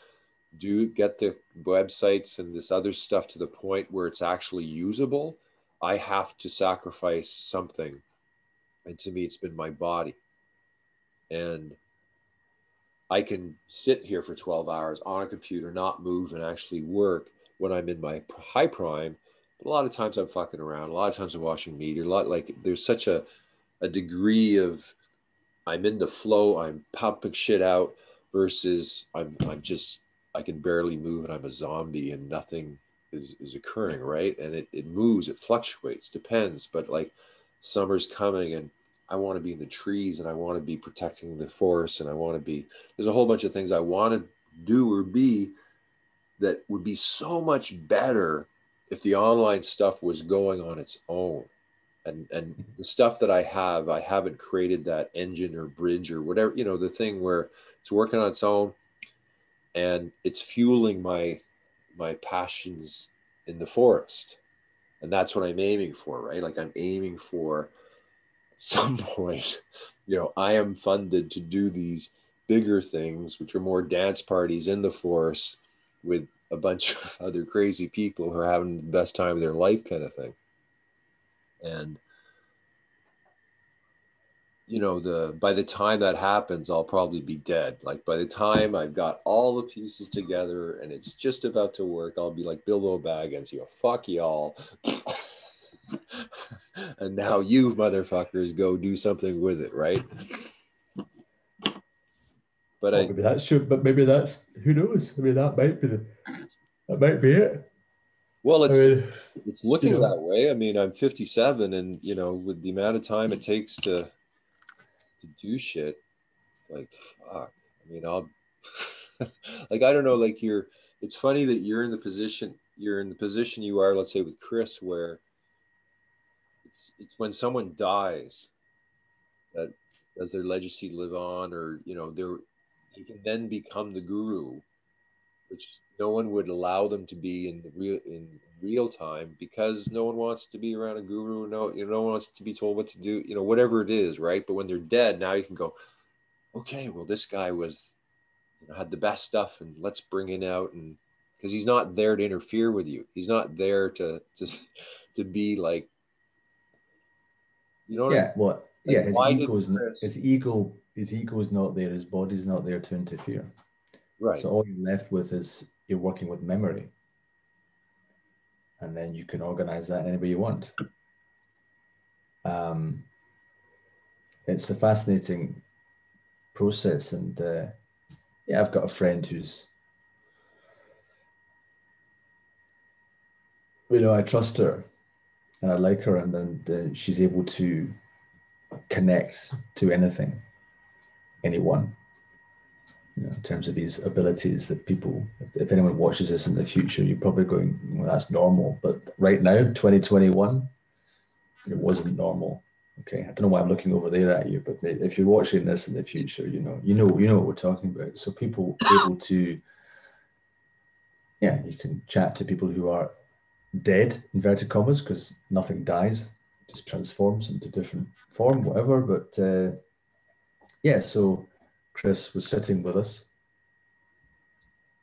do get the websites and this other stuff to the point where it's actually usable, I have to sacrifice something. And to me, it's been my body. And I can sit here for 12 hours on a computer, not move, and actually work when I'm in my high prime. But a lot of times I'm fucking around. A lot of times I'm watching media. A lot like there's such a a degree of I'm in the flow. I'm pumping shit out versus I'm I'm just I can barely move and I'm a zombie and nothing is is occurring right and it, it moves it fluctuates depends but like summer's coming and I want to be in the trees and I want to be protecting the forest and I want to be there's a whole bunch of things I want to do or be that would be so much better if the online stuff was going on its own and and mm-hmm. the stuff that i have i haven't created that engine or bridge or whatever you know the thing where it's working on its own and it's fueling my my passions in the forest. And that's what i'm aiming for right? Like i'm aiming for [laughs] some point you know i am funded to do these bigger things which are more dance parties in the forest with a bunch [laughs] of other crazy people who are having the best time of their life kind of thing. And you know the by the time that happens i'll probably be dead. Like by the time i've got all the pieces together and it's just about to work i'll be like bilbo baggins you know fuck y'all. [laughs] And now you motherfuckers go do something with it right? But well, I, maybe that's true but maybe that's who knows? I mean that might be the that might be it. Well, it's I mean, it's looking you know, that way. I mean, I'm 57, and you know, with the amount of time it takes to to do shit, like fuck. I mean, I'll [laughs] like I don't know. Like you're. It's funny that you're in the position you're in the position you are. Let's say with Chris, where it's it's when someone dies that does their legacy live on, or you know, they're you can then become the guru which no one would allow them to be in the real in real time because no one wants to be around a guru. No, you know, no one wants to be told what to do. You know, whatever it is, right? But when they're dead, now you can go, okay, well, this guy was you know, had the best stuff, and let's bring it out and because he's not there to interfere with you. He's not there to to [laughs] to be like, you know. Yeah. What? Well, yeah. His ego is his ego. His ego is not there. His body's not there to interfere. Right. So all you're left with is you're working with memory. And then you can organize that any way you want. Um, it's a fascinating process. And uh, yeah, I've got a friend who's, you know, I trust her and I like her, and then uh, she's able to connect to anything, anyone you know, in terms of these abilities that people, if anyone watches this in the future, you're probably going, well, that's normal. But right now, 2021, it wasn't normal. Okay, I don't know why I'm looking over there at you, but if you're watching this in the future, you know, you know, you know what we're talking about. So people able to, yeah, you can chat to people who are dead, inverted commas, because nothing dies, just transforms into different form, whatever. But uh, yeah, so Chris was sitting with us.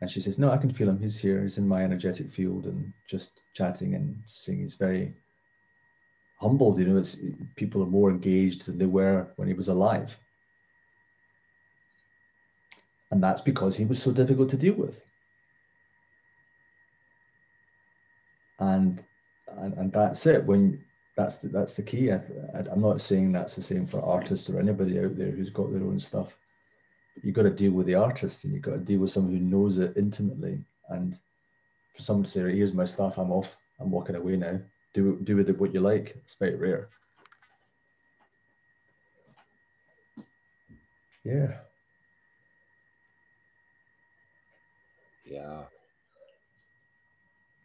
And she says, No, I can feel him. He's here. He's in my energetic field and just chatting and saying he's very humbled. You know, it's people are more engaged than they were when he was alive. And that's because he was so difficult to deal with. And and, and that's it. When that's the, that's the key. I, I'm not saying that's the same for artists or anybody out there who's got their own stuff you've got to deal with the artist and you've got to deal with someone who knows it intimately. And for someone to say, right, here's my stuff, I'm off, I'm walking away now. Do do with it what you like. It's very rare. Yeah. Yeah.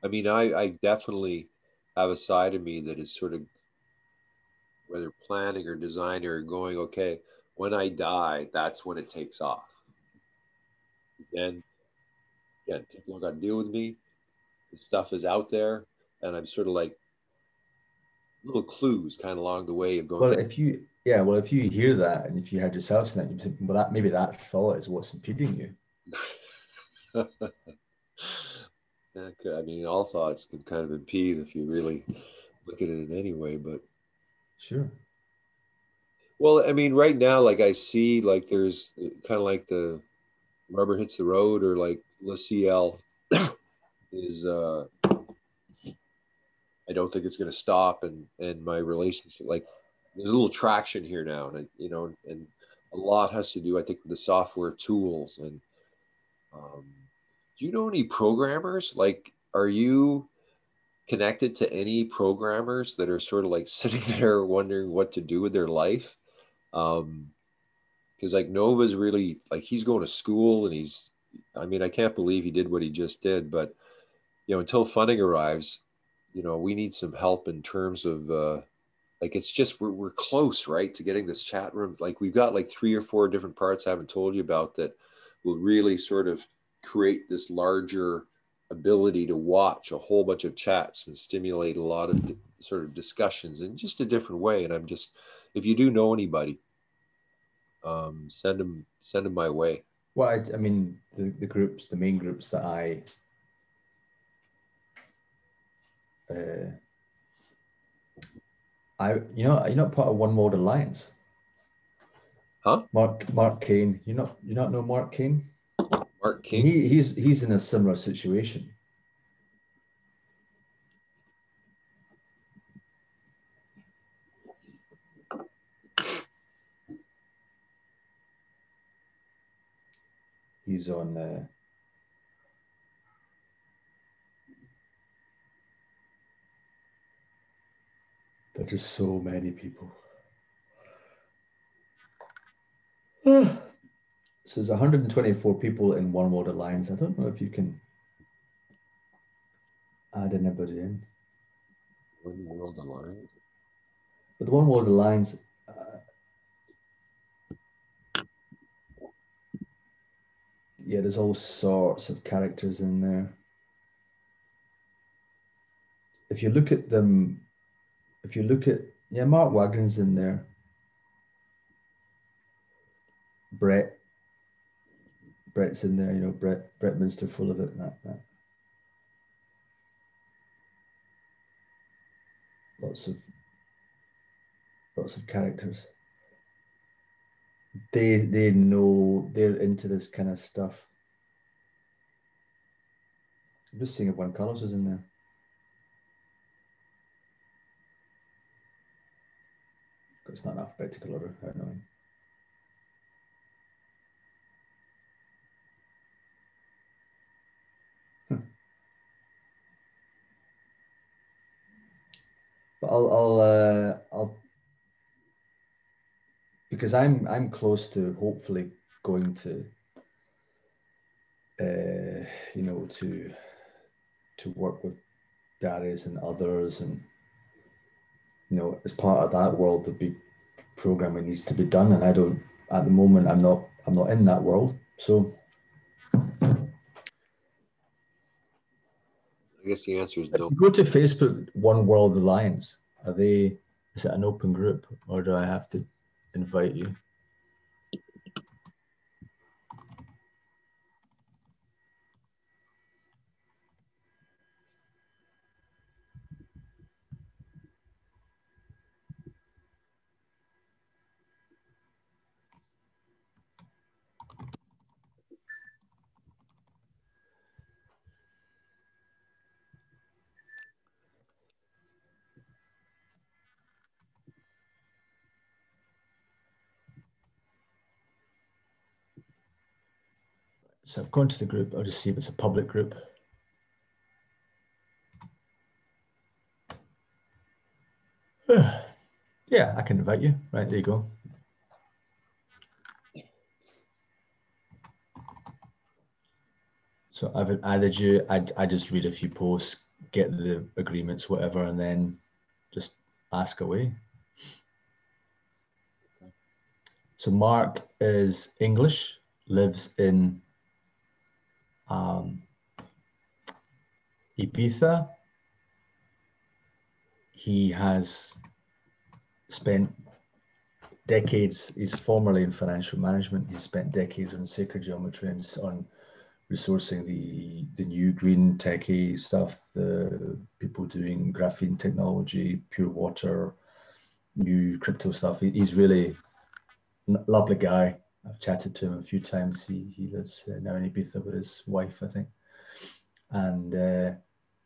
I mean, I, I definitely have a side of me that is sort of whether planning or designing or going, okay, when I die, that's when it takes off. Then, again, people don't got to deal with me. The stuff is out there, and I'm sort of like little clues kind of along the way of going. Well, if you, yeah, well, if you hear that, and if you had yourself in that, you think, well, that maybe that thought is what's impeding you. [laughs] I mean, all thoughts can kind of impede if you really look at it in any way, but sure. Well, I mean, right now, like I see, like there's kind of like the rubber hits the road, or like Le Ciel [coughs] is. uh I don't think it's going to stop, and and my relationship, like there's a little traction here now, and you know, and a lot has to do, I think, with the software tools. And um, do you know any programmers? Like, are you connected to any programmers that are sort of like [laughs] sitting there wondering what to do with their life? Um, because like Nova's really like he's going to school and he's, I mean, I can't believe he did what he just did, but you know, until funding arrives, you know, we need some help in terms of uh, like it's just we're, we're close, right, to getting this chat room. Like we've got like three or four different parts I haven't told you about that will really sort of create this larger ability to watch a whole bunch of chats and stimulate a lot of sort of discussions in just a different way. And I'm just, if you do know anybody, um, send them send them my way. Well, I, I mean, the, the groups, the main groups that I uh, I you know you're not part of One World Alliance. Huh? Mark Mark Kane. You not you not know Mark Kane? Mark King. He he's he's in a similar situation. He's on uh, There are just so many people. so there's 124 people in One World Alliance. I don't know if you can add anybody in. One World Alliance. But the One World Alliance, yeah, there's all sorts of characters in there. If you look at them, if you look at, yeah, Mark Wagner's in there. Brett, Brett's in there, you know, Brett, Brett Minster, full of it, that, that. Lots of lots of characters. They they know they're into this kind of stuff. I'm just seeing if one Carlos is in there. It's not alphabetical order. I know. But I'll I'll uh, I'll because I'm I'm close to hopefully going to uh, you know to to work with Darius and others and you know as part of that world the big programming needs to be done and I don't at the moment I'm not I'm not in that world so I guess the answer is no. go to Facebook One World Alliance, are they is it an open group or do I have to invite you? So I've gone to the group, I'll just see if it's a public group. [sighs] Yeah, I can invite you. Right, there you go. So I've added you. I, I just read a few posts, get the agreements, whatever, and then just ask away. So Mark is English, lives in um, Ibiza. He has spent decades, he's formerly in financial management. He's spent decades on sacred geometry and on resourcing the, the new green techie stuff, the people doing graphene technology, pure water, new crypto stuff. He- he's really lovely guy. I've chatted to him a few times. He he lives uh, now in Ibiza with his wife, I think, and uh,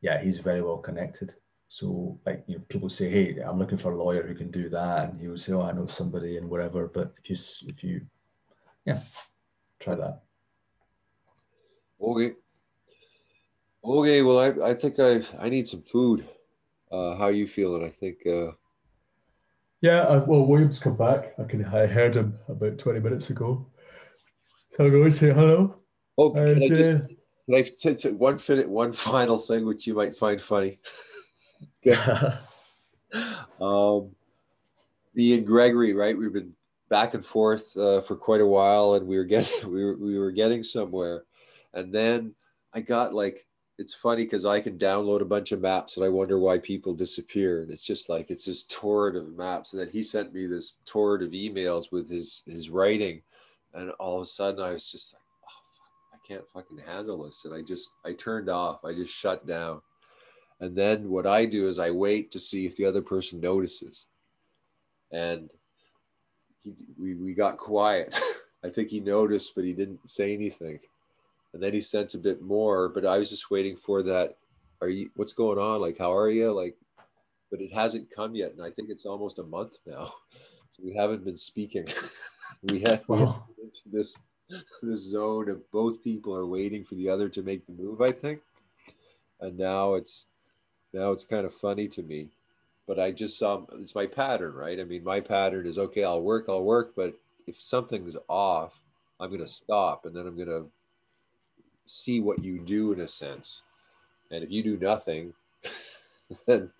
yeah, he's very well connected. So like you know, people say, hey, I'm looking for a lawyer who can do that, and he will say, oh, I know somebody and whatever. But if you if you, yeah, try that. Okay. Okay. Well, I, I think I I need some food. Uh, how you feeling? I think. Uh, Yeah, uh, well, William's come back. I can I heard him about 20 minutes ago. So I'm going to say hello. oh, can I And, just uh, can I t- t- one fin- one final thing which you might find funny. [laughs] [laughs] Um, me and Gregory, right? We've been back and forth uh, for quite a while, and we were getting [laughs] we were, we were getting somewhere, and then I got like it's funny because I can download a bunch of maps and I wonder why people disappear. And it's just like it's this torrent of maps. And then he sent me this torrent of emails with his his writing, and all of a sudden I was just like, oh, fuck, I can't fucking handle this. And I just I turned off. I just shut down. And then what I do is I wait to see if the other person notices. And he, we, we got quiet. [laughs] I think he noticed, but he didn't say anything and then he sent a bit more but i was just waiting for that are you what's going on? Like how are you? Like but it hasn't come yet and i think it's almost a month now. So we haven't been speaking. We have wow. into this this zone of both people are waiting for the other to make the move i think. And now it's now it's kind of funny to me but i just saw it's my pattern right? I mean my pattern is okay i'll work i'll work but if something's off i'm going to stop and then i'm going to see what you do in a sense. And if you do nothing, [laughs] then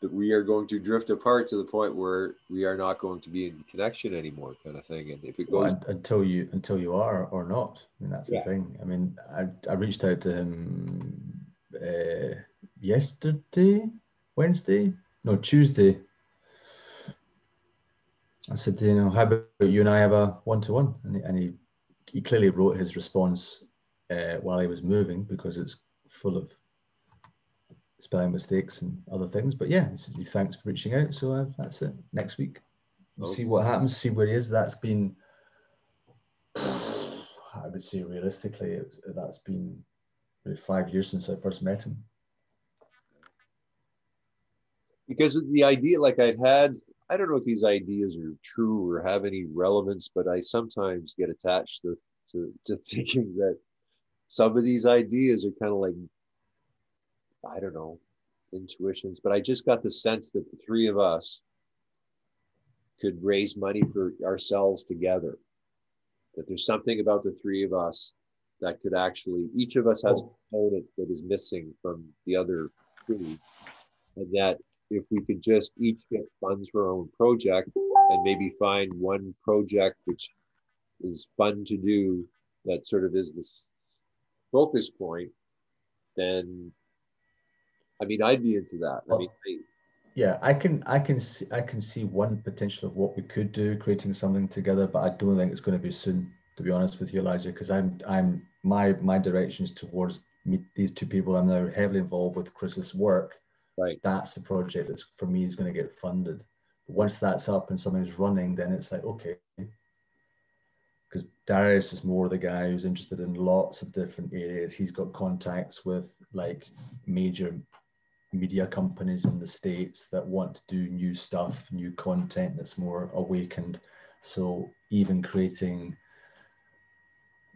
that we are going to drift apart to the point where we are not going to be in connection anymore, kind of thing. And if it goes well, until you until you are or not, I mean that's yeah. the thing. I mean, I I reached out to him uh, yesterday, Wednesday, no Tuesday. I said, you know, how about you and I have a one to one, and he he clearly wrote his response uh, while he was moving because it's full of spelling mistakes and other things. But yeah, he thanks for reaching out. So uh, that's it. Next week, we'll see what happens, see where he is. That's been, I would say realistically, that's been five years since I first met him. Because the idea, like I'd had, I don't know if these ideas are true or have any relevance, but I sometimes get attached to, to, to [laughs] thinking that some of these ideas are kind of like i don't know intuitions but i just got the sense that the three of us could raise money for ourselves together. That there's something about the three of us that could actually each of us has a oh. component that is missing from the other three. And that if we could just each get funds for our own project and maybe find one project which is fun to do that sort of is this focus point, then I mean, I'd be into that. Well, I mean, I, yeah, I can, I can see, I can see one potential of what we could do, creating something together, but I don't think it's going to be soon, to be honest with you, Elijah, because I'm, I'm, my, my directions towards me, these two people. I'm now heavily involved with Chris's work. Right. That's the project that's for me is going to get funded. But once that's up and something's running, then it's like, okay, because Darius is more the guy who's interested in lots of different areas. He's got contacts with like major media companies in the states that want to do new stuff, new content that's more awakened. So even creating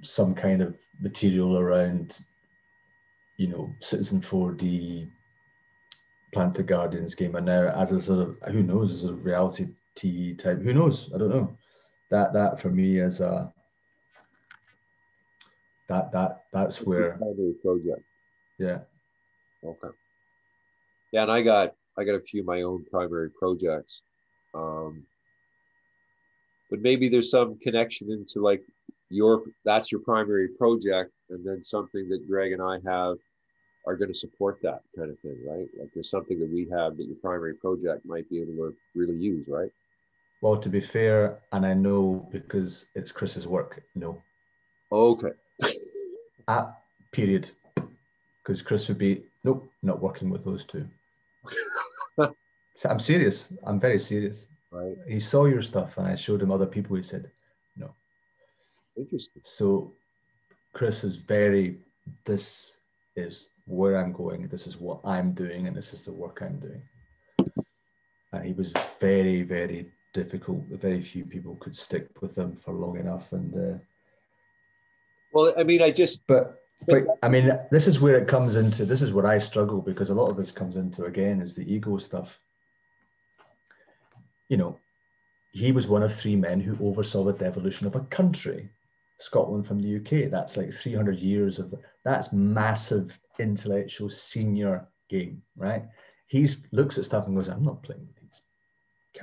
some kind of material around, you know, Citizen 4D, Planetary Guardians game, and now as a sort of who knows, as a reality TV type, who knows? I don't know that that for me is a that that that's where project. Yeah. Okay. Yeah, and I got I got a few of my own primary projects. Um, but maybe there's some connection into like your that's your primary project and then something that Greg and I have are going to support that kind of thing, right? Like there's something that we have that your primary project might be able to really use, right? Well, to be fair, and I know because it's Chris's work, no. Okay. At period. Because Chris would be, nope, not working with those two. [laughs] so I'm serious. I'm very serious. Right. He saw your stuff and I showed him other people. He said, no. Interesting. So Chris is very, this is where I'm going. This is what I'm doing. And this is the work I'm doing. And he was very, very difficult. Very few people could stick with them for long enough. And uh, well, I mean, I just but but I mean, this is where it comes into. This is where I struggle because a lot of this comes into again is the ego stuff. You know, he was one of three men who oversaw the devolution of a country, Scotland from the UK. That's like 300 years of the, that's massive intellectual senior game, right? He looks at stuff and goes, "I'm not playing with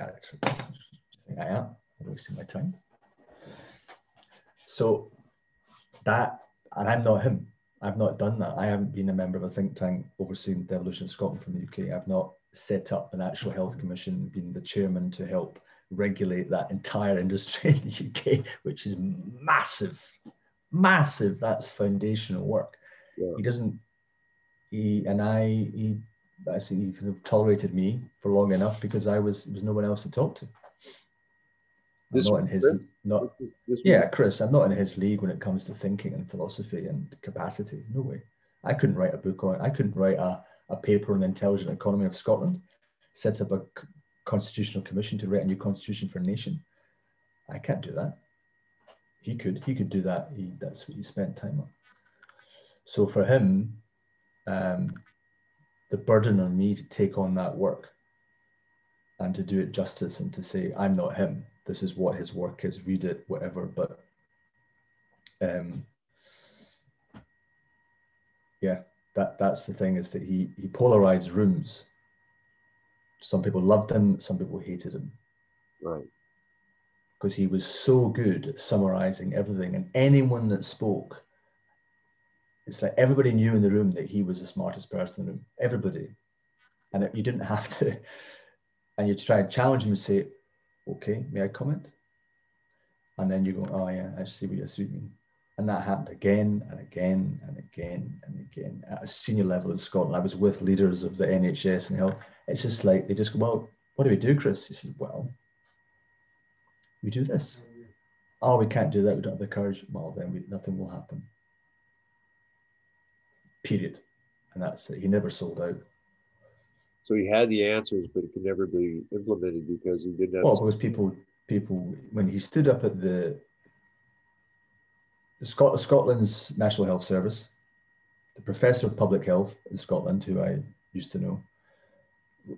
character. I am. I'm wasting my time. So that, and I'm not him. I've not done that. I haven't been a member of a think tank overseeing the evolution of Scotland from the UK. I've not set up an actual health commission, been the chairman to help regulate that entire industry in the UK, which is massive, massive. That's foundational work. Yeah. He doesn't, he and I, he, I see he kind of tolerated me for long enough because I was, there was no one else to talk to. This not in his not this yeah, Chris. I'm not in his league when it comes to thinking and philosophy and capacity. No way. I couldn't write a book on. I couldn't write a, a paper on the intelligent economy of Scotland. Set up a constitutional commission to write a new constitution for a nation. I can't do that. He could. He could do that. He, that's what he spent time on. So for him, um, the burden on me to take on that work and to do it justice and to say I'm not him this is what his work is, read it, whatever. But um, yeah, that that's the thing is that he he polarized rooms. Some people loved him, some people hated him. Right. Because he was so good at summarizing everything, and anyone that spoke, it's like everybody knew in the room that he was the smartest person in the room. Everybody, and you didn't have to. [laughs] And you try and challenge him and say, okay, may I comment? And then you go, oh yeah, I see what you're saying. And that happened again and again and again and again at a senior level in Scotland. I was with leaders of the NHS and health. It's just like they just go, well, what do we do, Chris? He said, well, we do this. Oh, we can't do that. We don't have the courage. Well, then we, nothing will happen. Period. And that's it. He never sold out. So he had the answers, but it could never be implemented because he didn't. Well, because people, people, when he stood up at the, the Scot- Scotland's National Health Service, the professor of public health in Scotland, who I used to know,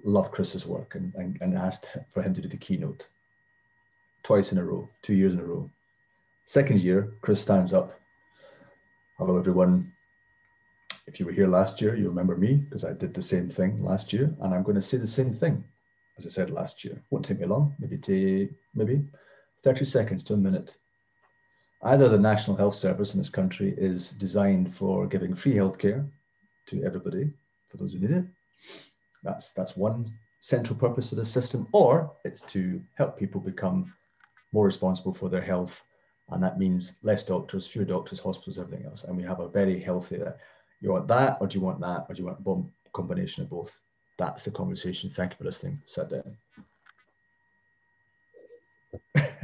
loved Chris's work and, and, and asked for him to do the keynote twice in a row, two years in a row. Second year, Chris stands up. Hello, everyone if you were here last year, you remember me because I did the same thing last year, and I'm going to say the same thing as I said last year. Won't take me long, maybe take maybe 30 seconds to a minute. Either the National Health Service in this country is designed for giving free healthcare to everybody, for those who need it. That's that's one central purpose of the system, or it's to help people become more responsible for their health and that means less doctors, fewer doctors, hospitals, everything else. And we have a very healthy you want that, or do you want that, or do you want a combination of both? That's the conversation. Thank you for listening. Sit down. [laughs]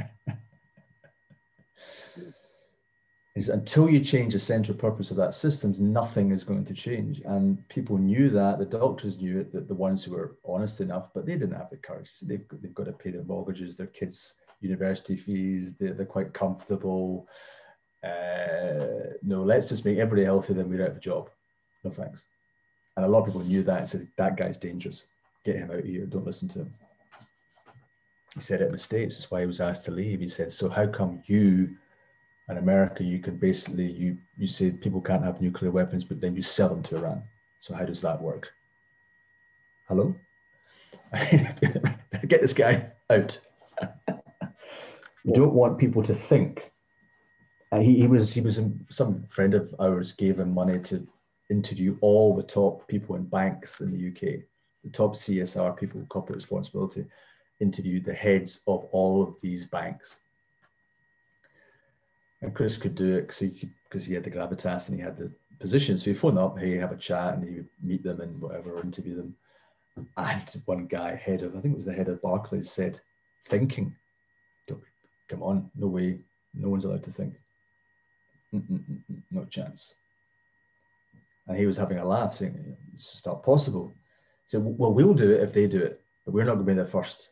is until you change the central purpose of that systems, nothing is going to change. And people knew that, the doctors knew it, that the ones who were honest enough, but they didn't have the courage. They've, they've got to pay their mortgages, their kids' university fees, they're, they're quite comfortable uh, no, let's just make everybody healthy, then we're out of a job. No thanks. And a lot of people knew that and said, that guy's dangerous. Get him out of here. Don't listen to him. He said it in the States. That's why he was asked to leave. He said, so how come you in America, you can basically, you, you say people can't have nuclear weapons, but then you sell them to Iran. So how does that work? Hello? [laughs] Get this guy out. [laughs] we don't want people to think and he, he was he was in, some friend of ours gave him money to interview all the top people in banks in the UK, the top CSR people, corporate responsibility, interviewed the heads of all of these banks. And Chris could do it because he, he had the gravitas and he had the position. So he phoned up, hey, have a chat, and he would meet them and whatever, interview them. And one guy, head of, I think it was the head of Barclays, said, thinking, come on, no way, no one's allowed to think. No chance. And he was having a laugh, saying, It's just not possible. He said, Well, we'll do it if they do it, but we're not going to be the first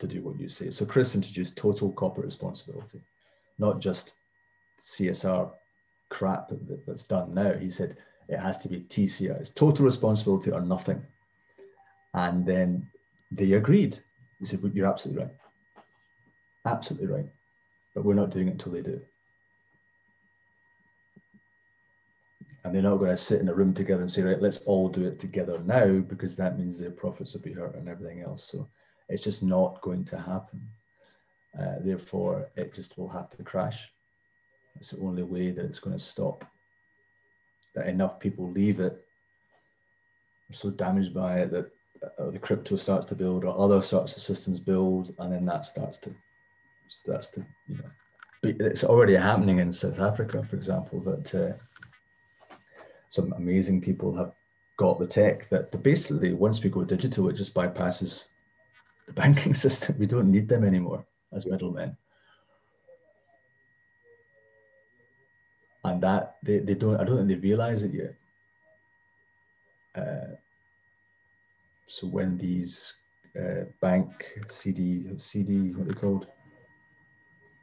to do what you say. So Chris introduced total corporate responsibility, not just CSR crap that, that's done now. He said it has to be TCR, it's total responsibility or nothing. And then they agreed. He said, well, You're absolutely right. Absolutely right. But we're not doing it until they do. And they're not going to sit in a room together and say, right, let's all do it together now because that means their profits will be hurt and everything else. So it's just not going to happen. Uh, therefore, it just will have to crash. It's the only way that it's going to stop. that enough people leave it, are so damaged by it that uh, the crypto starts to build or other sorts of systems build, and then that starts to starts to you know it's already happening in South Africa, for example, that uh, some amazing people have got the tech that the, basically once we go digital, it just bypasses the [laughs] banking system. We don't need them anymore as middlemen. And that they, they don't, I don't think they realize it yet. Uh, so when these uh, bank CD, CD, what they called?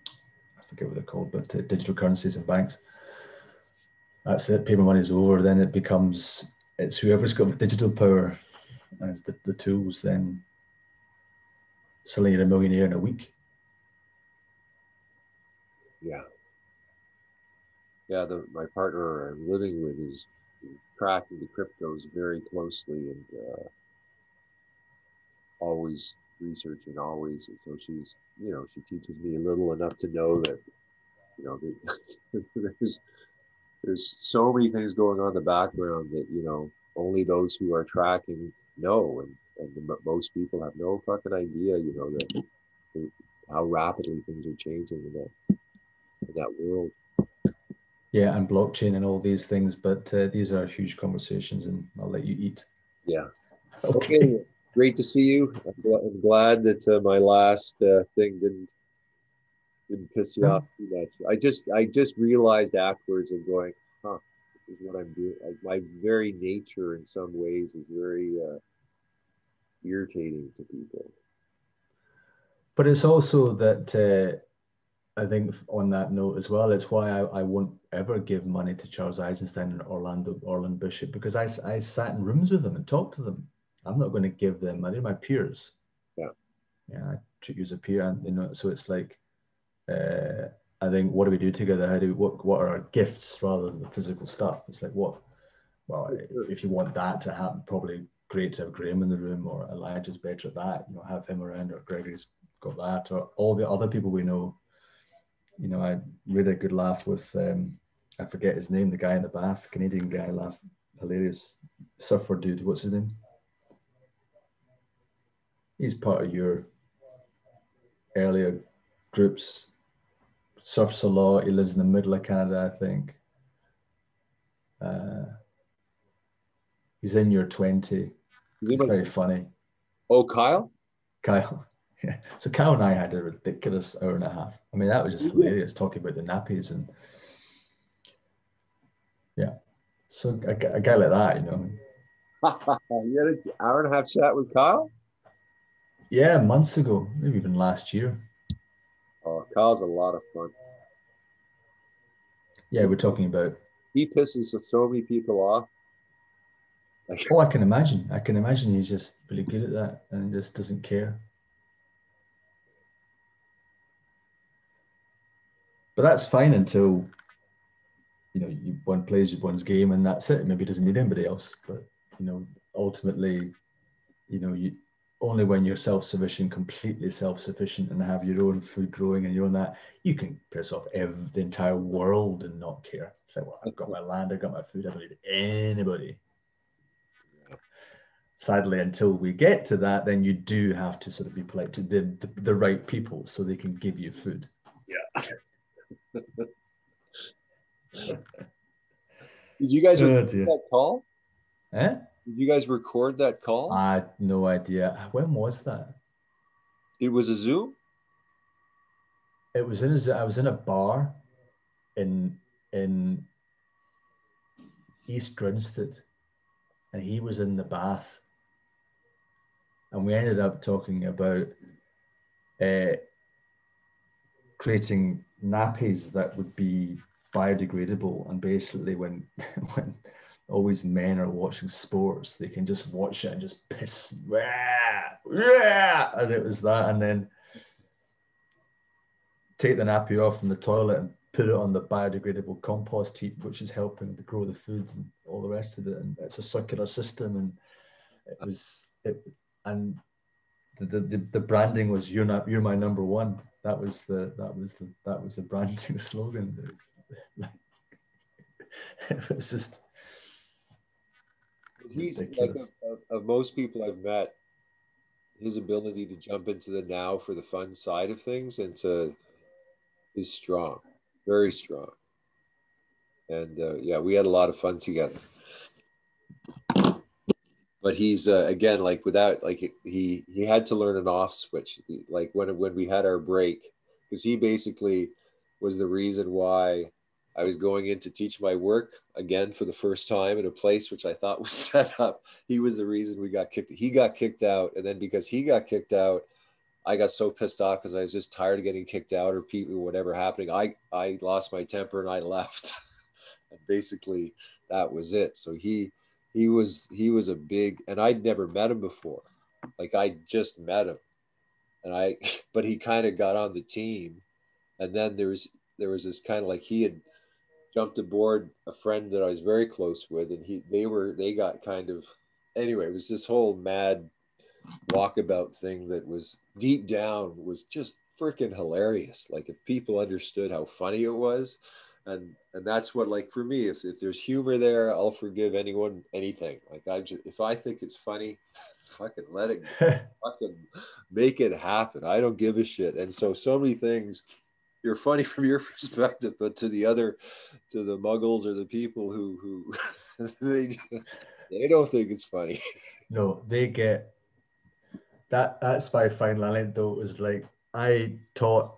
I forget what they're called, but uh, digital currencies and banks. That's it. Paper money is over. Then it becomes it's whoever's got the digital power as the, the tools. Then suddenly you're a millionaire in a week. Yeah. Yeah, the, my partner I'm living with is tracking the cryptos very closely and uh, always researching, always. And so she's, you know, she teaches me a little enough to know that, you know, [laughs] there's there's so many things going on in the background that you know only those who are tracking know, and and the, most people have no fucking idea, you know, that how rapidly things are changing in that in that world. Yeah, and blockchain and all these things, but uh, these are huge conversations, and I'll let you eat. Yeah. Okay. okay. Great to see you. I'm glad that uh, my last uh, thing didn't didn't piss you off too much. I just I just realized afterwards and going, huh, this is what I'm doing. Like my very nature in some ways is very uh, irritating to people. But it's also that uh, I think on that note as well, it's why I, I won't ever give money to Charles Eisenstein and Orlando Orland Bishop because I, I sat in rooms with them and talked to them. I'm not going to give them, they're my peers. Yeah. Yeah, I treat you as a peer. And, you know, so it's like, uh, I think what do we do together? How do we, what what are our gifts rather than the physical stuff? It's like what well if you want that to happen, probably great to have Graham in the room or Elijah's better at that, you know, have him around or Gregory's got that or all the other people we know. You know, I really a good laugh with um, I forget his name, the guy in the bath, Canadian guy, laugh hilarious surfer dude. What's his name? He's part of your earlier groups surfs a lot. He lives in the middle of Canada, I think. Uh, he's in your 20. He's very funny. Oh, Kyle? Kyle. [laughs] Yeah. So Kyle and I had a ridiculous hour and a half. I mean, that was just hilarious talking about the nappies and yeah. So a, a guy like that, you know. [laughs] you had an hour and a half chat with Kyle? Yeah, months ago, maybe even last year. Oh, Kyle's a lot of fun. Yeah, we're talking about. He pisses so many people off. oh, I can imagine. I can imagine he's just really good at that and just doesn't care. But that's fine until you know you, one plays one's game and that's it. Maybe doesn't need anybody else. But you know, ultimately, you know, you only when you're self-sufficient, completely self-sufficient, and have your own food growing and your own that, you can piss off every, the entire world and not care. Say, well, I've got my land, I've got my food, I don't need anybody. Sadly, until we get to that, then you do have to sort of be polite to the, the, the right people so they can give you food. Yeah. [laughs] You guys oh, that call? Eh? Did you guys record that call? I had no idea. When was that? It was a Zoom. It was in a, I was in a bar in in East Grinstead, and he was in the bath, and we ended up talking about uh, creating nappies that would be biodegradable, and basically when [laughs] when always men are watching sports, they can just watch it and just piss. And it was that. And then take the nappy off from the toilet and put it on the biodegradable compost heap, which is helping to grow the food and all the rest of it. And it's a circular system. And it was, it, and the, the, the branding was you're not you're my number one that was the that was the that was the branding [laughs] slogan it was, like, [laughs] it was just He's like of, of, most people I've met, his ability to jump into the now for the fun side of things and to is strong, very strong. And uh, yeah, we had a lot of fun together. But he's uh, again like without like he he had to learn an off switch like when when we had our break because he basically was the reason why I was going in to teach my work again for the first time in a place which I thought was [laughs] set up. He was the reason we got kicked. He got kicked out, and then because he got kicked out, I got so pissed off because I was just tired of getting kicked out or people whatever happening. I I lost my temper and I [laughs] left. and basically, that was it. So he he was he was a big, and I'd never met him before. Like I just met him, and I [laughs] but he kind of got on the team, and then there was there was this kind of like he had jumped aboard a friend that I was very close with, and he they were they got kind of anyway. It was this whole mad walkabout thing that was deep down was just freaking hilarious. Like if people understood how funny it was, and and that's what like for me, if if there's humor there, I'll forgive anyone anything. Like I just if I think it's funny, fucking let it [laughs] fucking make it happen. I don't give a shit. And so so many things you're funny [laughs] from your perspective, but to the other, to the muggles or the people who who [laughs] they they don't think it's funny. No, they get that. That's why Fine though was like I taught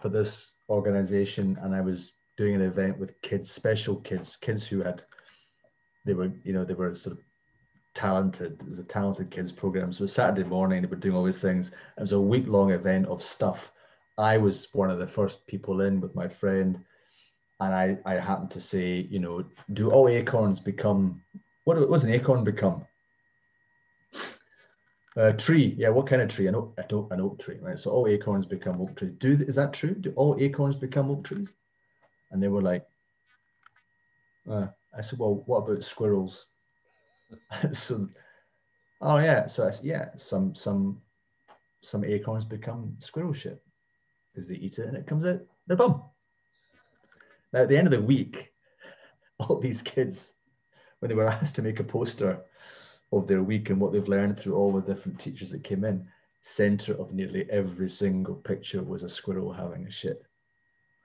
for this organization, and I was doing an event with kids, special kids, kids who had they were you know they were sort of talented. It was a talented kids program. So Saturday morning. They were doing all these things. It was a week long event of stuff I was one of the first people in with my friend, and I, I happened to say, you know, do all acorns become what was an acorn become? A tree, yeah. What kind of tree? An oak, an oak tree, right? So all acorns become oak trees. Do is that true? Do all acorns become oak trees? And they were like, uh, I said, well, what about squirrels? [laughs] so, oh yeah. So I said, yeah, some some some acorns become squirrel shit because they eat it and it comes out their bum. Now, at the end of the week, [laughs] all these kids, when they were [laughs] asked to make a poster of their week and what they've learned through all the different teachers that came in, center of nearly every single picture was a squirrel having a shit,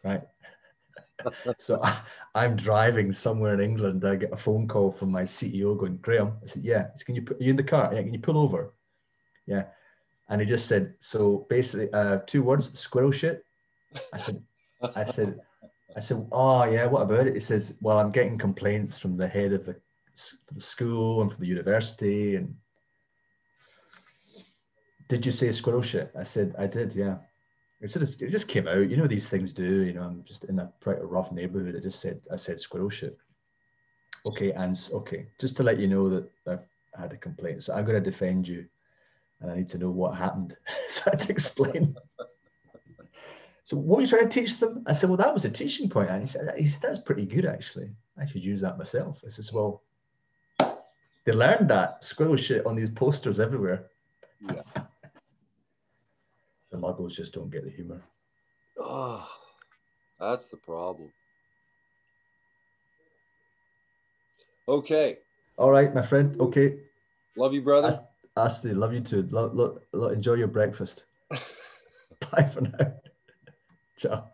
right? [laughs] so I, am driving somewhere in England. I get a phone call from my CEO going, Graham. I said, Yeah. Said, can you put you in the car? Yeah. Can you pull over? Yeah and he just said, so basically, uh, two words, squirrel shit. I said, I said, I said, oh yeah, what about it? He says, well, I'm getting complaints from the head of the, the school and from the university. And did you say squirrel shit? I said, I did, yeah. It just, it just came out. You know, these things do. You know, I'm just in a quite rough neighborhood. I just said, I said squirrel shit. Okay, and okay, just to let you know that I've had a complaint. So I'm going to defend you and I need to know what happened. [laughs] so I had to explain. so what are you trying to teach them? I said, well, that was a teaching point. And he said, that's pretty good, actually. I should use that myself. I says, well, they learned that squirrel shit on these posters everywhere. Yeah. the muggles just don't get the humor. Oh, that's the problem. Okay. All right, my friend. Okay. Love you, brother. Ashley, love you too. Lo, lo, lo, enjoy your breakfast. [laughs] Bye for now. [laughs] Ciao.